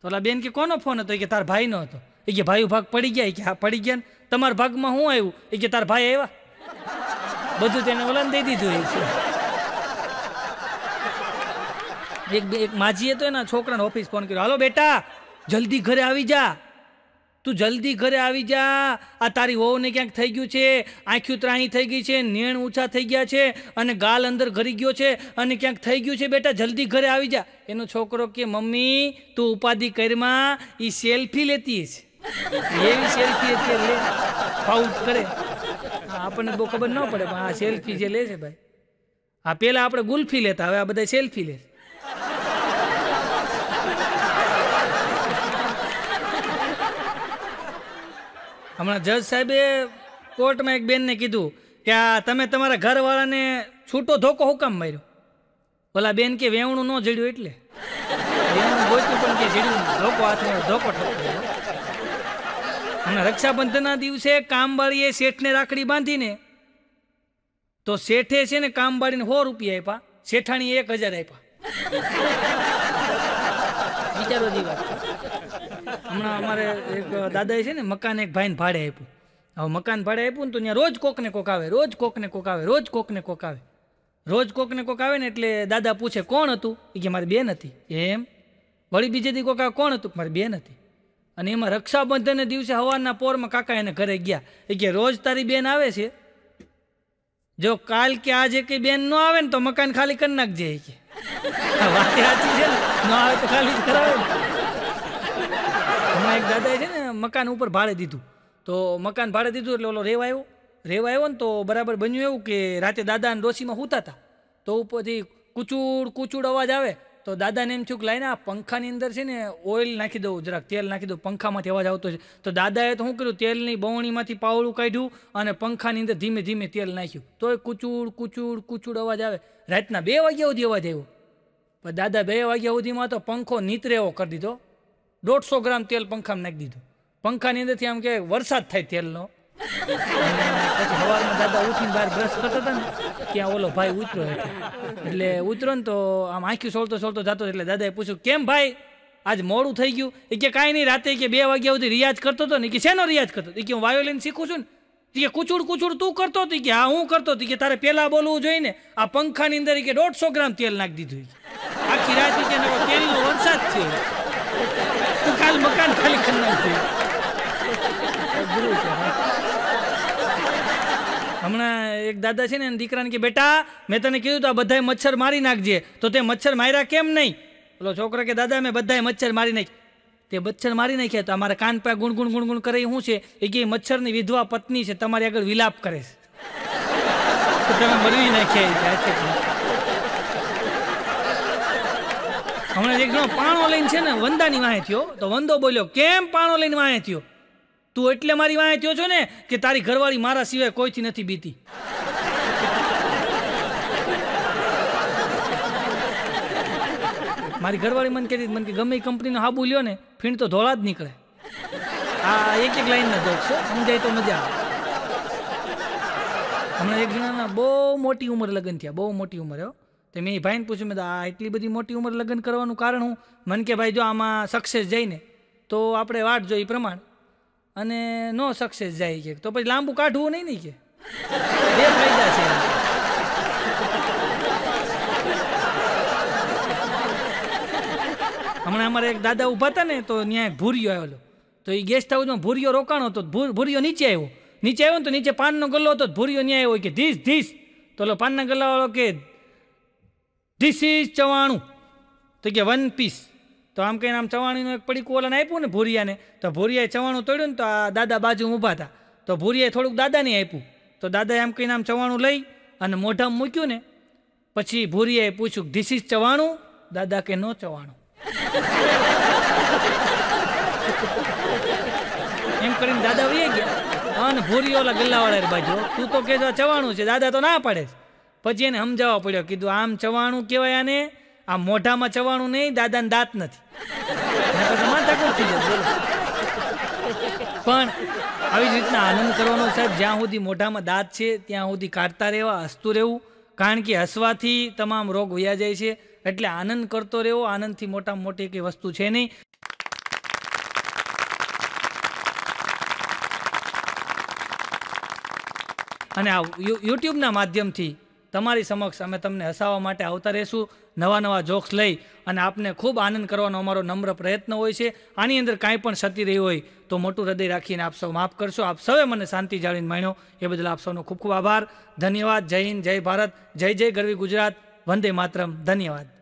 તો ઓલા બેન કે કોનો ફોન હતો? એ કે તાર ભાઈનો હતો. એ કે ભાઈ ભાગ પડી ગયા. એ કે હા, પડી ગયા ને. તમારા ભાગમાં શું આવ્યું? એ કે તાર ભાઈ આવ્યા? બધું તેને ઓલાને દઈ દીધું એ છે એક એક માજીએ તો એના છોકરાને ઓફિસ ફોન કર્યો. હાલો બેટા, જલ્દી ઘરે આવી જા. તું જલ્દી ઘરે આવી જા. આ તારી વહુને ક્યાંક થઈ ગયું છે. આંખ્યું ત્રાહી થઈ ગઈ છે. નેણ ઊંચા થઈ ગયા છે અને ગાલ અંદર ઘરી ગયો છે અને ક્યાંક થઈ ગયું છે. બેટા, જલ્દી ઘરે આવી જા. એનો છોકરો કે, મમ્મી, તું ઉપાધિ કરમાં એ સેલ્ફી લેતી છે એવી સેલ્ફી અત્યારે લે. ફાઉટ કરે. આપણને બહુ ખબર ન પડે, પણ આ સેલ્ફી જે લે છે ભાઈ. આ પહેલાં આપણે ગુલ્ફી લેતા, હવે આ બધા સેલ્ફી લે છે. હમણાં જજ સાહેબે કોર્ટમાં એક બેનને કીધું કે આ તમે તમારા ઘરવાળાને છૂટો ધોકો હુકામ માર્યો? ઓલા બેન કે વેવણું ન જડ્યું એટલે. પણ કે જડ્યું ધોકો હાથમાં ધોકો ઠપકો રક્ષાબંધનના દિવસે કામવાળીએ શેઠને રાખડી બાંધીને તો શેઠે છે ને કામવાળીને સો રૂપિયા આપ્યા. શેઠાણી એક હજાર આપ્યા. વિચારો વાત. હમણાં અમારે એક દાદાએ છે ને મકાન એક ભાઈને ભાડે આપ્યું. હવે મકાન ભાડે આપ્યું ને તો ત્યાં રોજ કોકને કોક આવે, રોજ કોકને કોક આવે, રોજ કોકને કોક આવે. રોજ કોકને કોક આવે ને એટલે દાદા પૂછે, કોણ હતું? એ કે, મારી બેન હતી. એમ. વળી બીજે દી કોક કોણ હતું? મારી બેન હતી. અને એમાં રક્ષાબંધનને દિવસે સવારના પોરમાં કાકા એને ઘરે ગયા. એ કે, રોજ તારી બેન આવે છે? જો કાલ કે આજે કઈ બેન ન આવે ને તો મકાન ખાલી કરી નાખજે. કે. વાત સાચી છે ને. ન આવે તો ખાલી કરાવે ને. એક દાદાએ છે ને મકાન ઉપર ભાડે દીધું. તો મકાન ભાડે દીધું એટલે ઓલો રેવા આવ્યો રેવા આવ્યો ને તો બરાબર બન્યું એવું કે રાતે દાદા અને ડોસીમાં સૂતા હતા તો ઉપરથી કુચુડ કુચુડ અવાજ આવે. તો દાદાને એમ થયું કે લાઈને આ પંખાની અંદર છે ને ઓઇલ નાખી દઉં, જરાક તેલ નાખી દઉં. પંખામાંથી અવાજ આવતો છે. તો દાદાએ તો શું કર્યું? તેલની બવણીમાંથી પાવડું કાઢ્યું અને પંખાની અંદર ધીમે ધીમે તેલ નાખ્યું. તોય કુચુડ કુચુડ કુચુડ અવાજ આવે. રાતના બે વાગ્યા સુધી અવાજ આવ્યો. પણ દાદા બે વાગ્યા સુધીમાં તો પંખો નીતરે એવો કરી દીધો. દોઢસો ગ્રામ તેલ પંખામાં નાખી દીધું. પંખાની અંદરથી આમ કે વરસાદ થાય તેલનો. પછી સવારમાં દાદા ઉઠીને બહાર બ્રશ કરતા હતા ને, ત્યાં ઓલો ભાઈ ઉતરો હેઠે. એટલે ઉતરો ને તો આમ આંખી સોળતો સોળતો જતો એટલે દાદાએ પૂછ્યું, કેમ ભાઈ? આજ મોડું થઈ ગયું. એ કે, કાંઈ નહીં, રાતે કે બે વાગ્યા સુધી રિયાઝ કરતો હતો ને કે, શેનો રિયાઝ કરતો હતો? એ કે, હું વાયોલિન શીખું છું ને. કે કુચુડ કુચુડ તું કરતો હતી? કે, હા, હું કરતો હતી. કે, તારે પહેલાં બોલવું જોઈએ ને, આ પંખાની અંદર કે દોઢસો ગ્રામ તેલ નાખી દીધું. આખી રાત કે વરસાદ છે મકાન ખાલી કરી નાખ્યું હમણાં એક દાદા છે ને દીકરાને કે, બેટા, મેં તને કીધું તો આ બધાય મચ્છર મારી નાખજે. તો તે મચ્છર માર્યા કેમ નહીં? પેલો છોકરો કે, દાદા, મેં બધાય મચ્છર મારી નાખી તે મચ્છર મારી નાખ્યા તો અમારા કાન પા ગુણ ગુણ કરે શું છે? એ કે, મચ્છરની વિધવા પત્ની છે, તમારી આગળ વિલાપ કરે છે. તમે મરવી નાખ્યા એ છે. આ છે કે નહીં? હમણાં એક જણો પાણો લઈને છે ને, વંદાની વાહે થયો. તો વંદો બોલ્યો, કેમ પાણો લઈને વાહે થયો? તું એટલે મારી વાહે થયો છો ને કે તારી ઘરવાળી મારા સિવાય કોઈથી નથી બીતી? મારી ઘરવાળી મને કહેતી, મને કે ગમે એ કંપનીનો હાબુ લ્યો ને, ફીણ તો ધોળા જ નીકળે. આ એક એક લાઈનના જોક છે, સમજાય તો મજા આવે. હમણાં એક જણાના બહુ મોટી ઉંમર લગ્ન થયા, બહુ મોટી ઉંમર, હો. તો મેં એ ભાઈને પૂછ્યું, મેં આ એટલી બધી મોટી ઉંમર લગ્ન કરવાનું કારણ હું? મને કે, ભાઈ, જો આમાં સક્સેસ જઈને. તો આપણે વાટ જોઈ પ્રમાણ. અને નો સક્સેસ જાય કે. તો પછી લાંબુ કાઢવું નહીં નહીં કે. બે ફાયદા છે હમણાં અમારે એક દાદા ઊભા હતા ને, તો ત્યાં ભૂરિયો આવેલો. તો એ ગેસ્ટ હાઉસમાં ભૂરિયો રોકાણો હતો ભૂરિયો નીચે આવ્યો. નીચે આવ્યો ને તો નીચે પાનનો ગલ્લો હતો, ભૂરિયો ન્યાય હોય કે, ધીસ ધીસ. તો ઓલો પાનના ગલ્લાવાળો કે ધીસ ઇઝ ચવાણું. તો કે વન પીસ તો આમ કહીને આમ ચવાણીનું એક પડીકું ઓલાને આપ્યું ને ભૂરિયાને. તો ભૂરિયાએ ચવાણું તોડ્યું ને તો આ દાદા બાજુ ઊભા હતા. તો ભૂરિયાએ થોડુંક દાદાને આપ્યું. તો દાદાએ આમ કહીને આમ ચવાણું લઈ અને મોઢામાં મૂક્યું ને. પછી ભૂરિયાએ પૂછ્યું ધીસ ઇઝ ચવાણું? દાદા કે, નો ચવાણું. એમ કરીને દાદા વહી ગયા. અને ભૂરી ઓલા ગલ્લાવાળા બાજુ, તું તો કે ચવાણું છે, દાદા તો ના પાડે છે. પછી એને સમજાવવા પડ્યો, કીધું, આમ ચવાણું કહેવાય આને? આમ મોઢામાં ચવાણું નહીં, દાદાને દાંત નથી. પણ આવી જ રીતના આનંદ કરવાનો સાહેબ, જ્યાં સુધી મોઢામાં દાંત છે, ત્યાં સુધી કાઢતા રહેવા, હસતું રહેવું. કારણ કે હસવાથી તમામ રોગ વયા જાય છે. એટલે આનંદ કરતો રહેવો, આનંદથી મોટામાં મોટી કંઈ વસ્તુ છે નહીં. અને આ યુટ્યુબના માધ્યમથી તમારી સમક્ષ અમે તમને હસાવવા માટે આવતા રહીશું. નવા નવા જોક્સ લઈ અને આપને ખૂબ આનંદ કરવાનો અમારો નમ્ર પ્રયત્ન હોય છે. આની અંદર કાંઈ પણ ક્ષતિ રહી હોય તો મોટું હૃદય રાખીને આપ સૌ માફ કરશો. આપ સૌએ મને શાંતિ જાળવીને માણ્યો. એ બદલ આપ સૌનો ખૂબ ખૂબ આભાર. ધન્યવાદ. જય હિન્દ, જય ભારત. જય જય ગરવી ગુજરાત. વંદે માતરમ. ધન્યવાદ.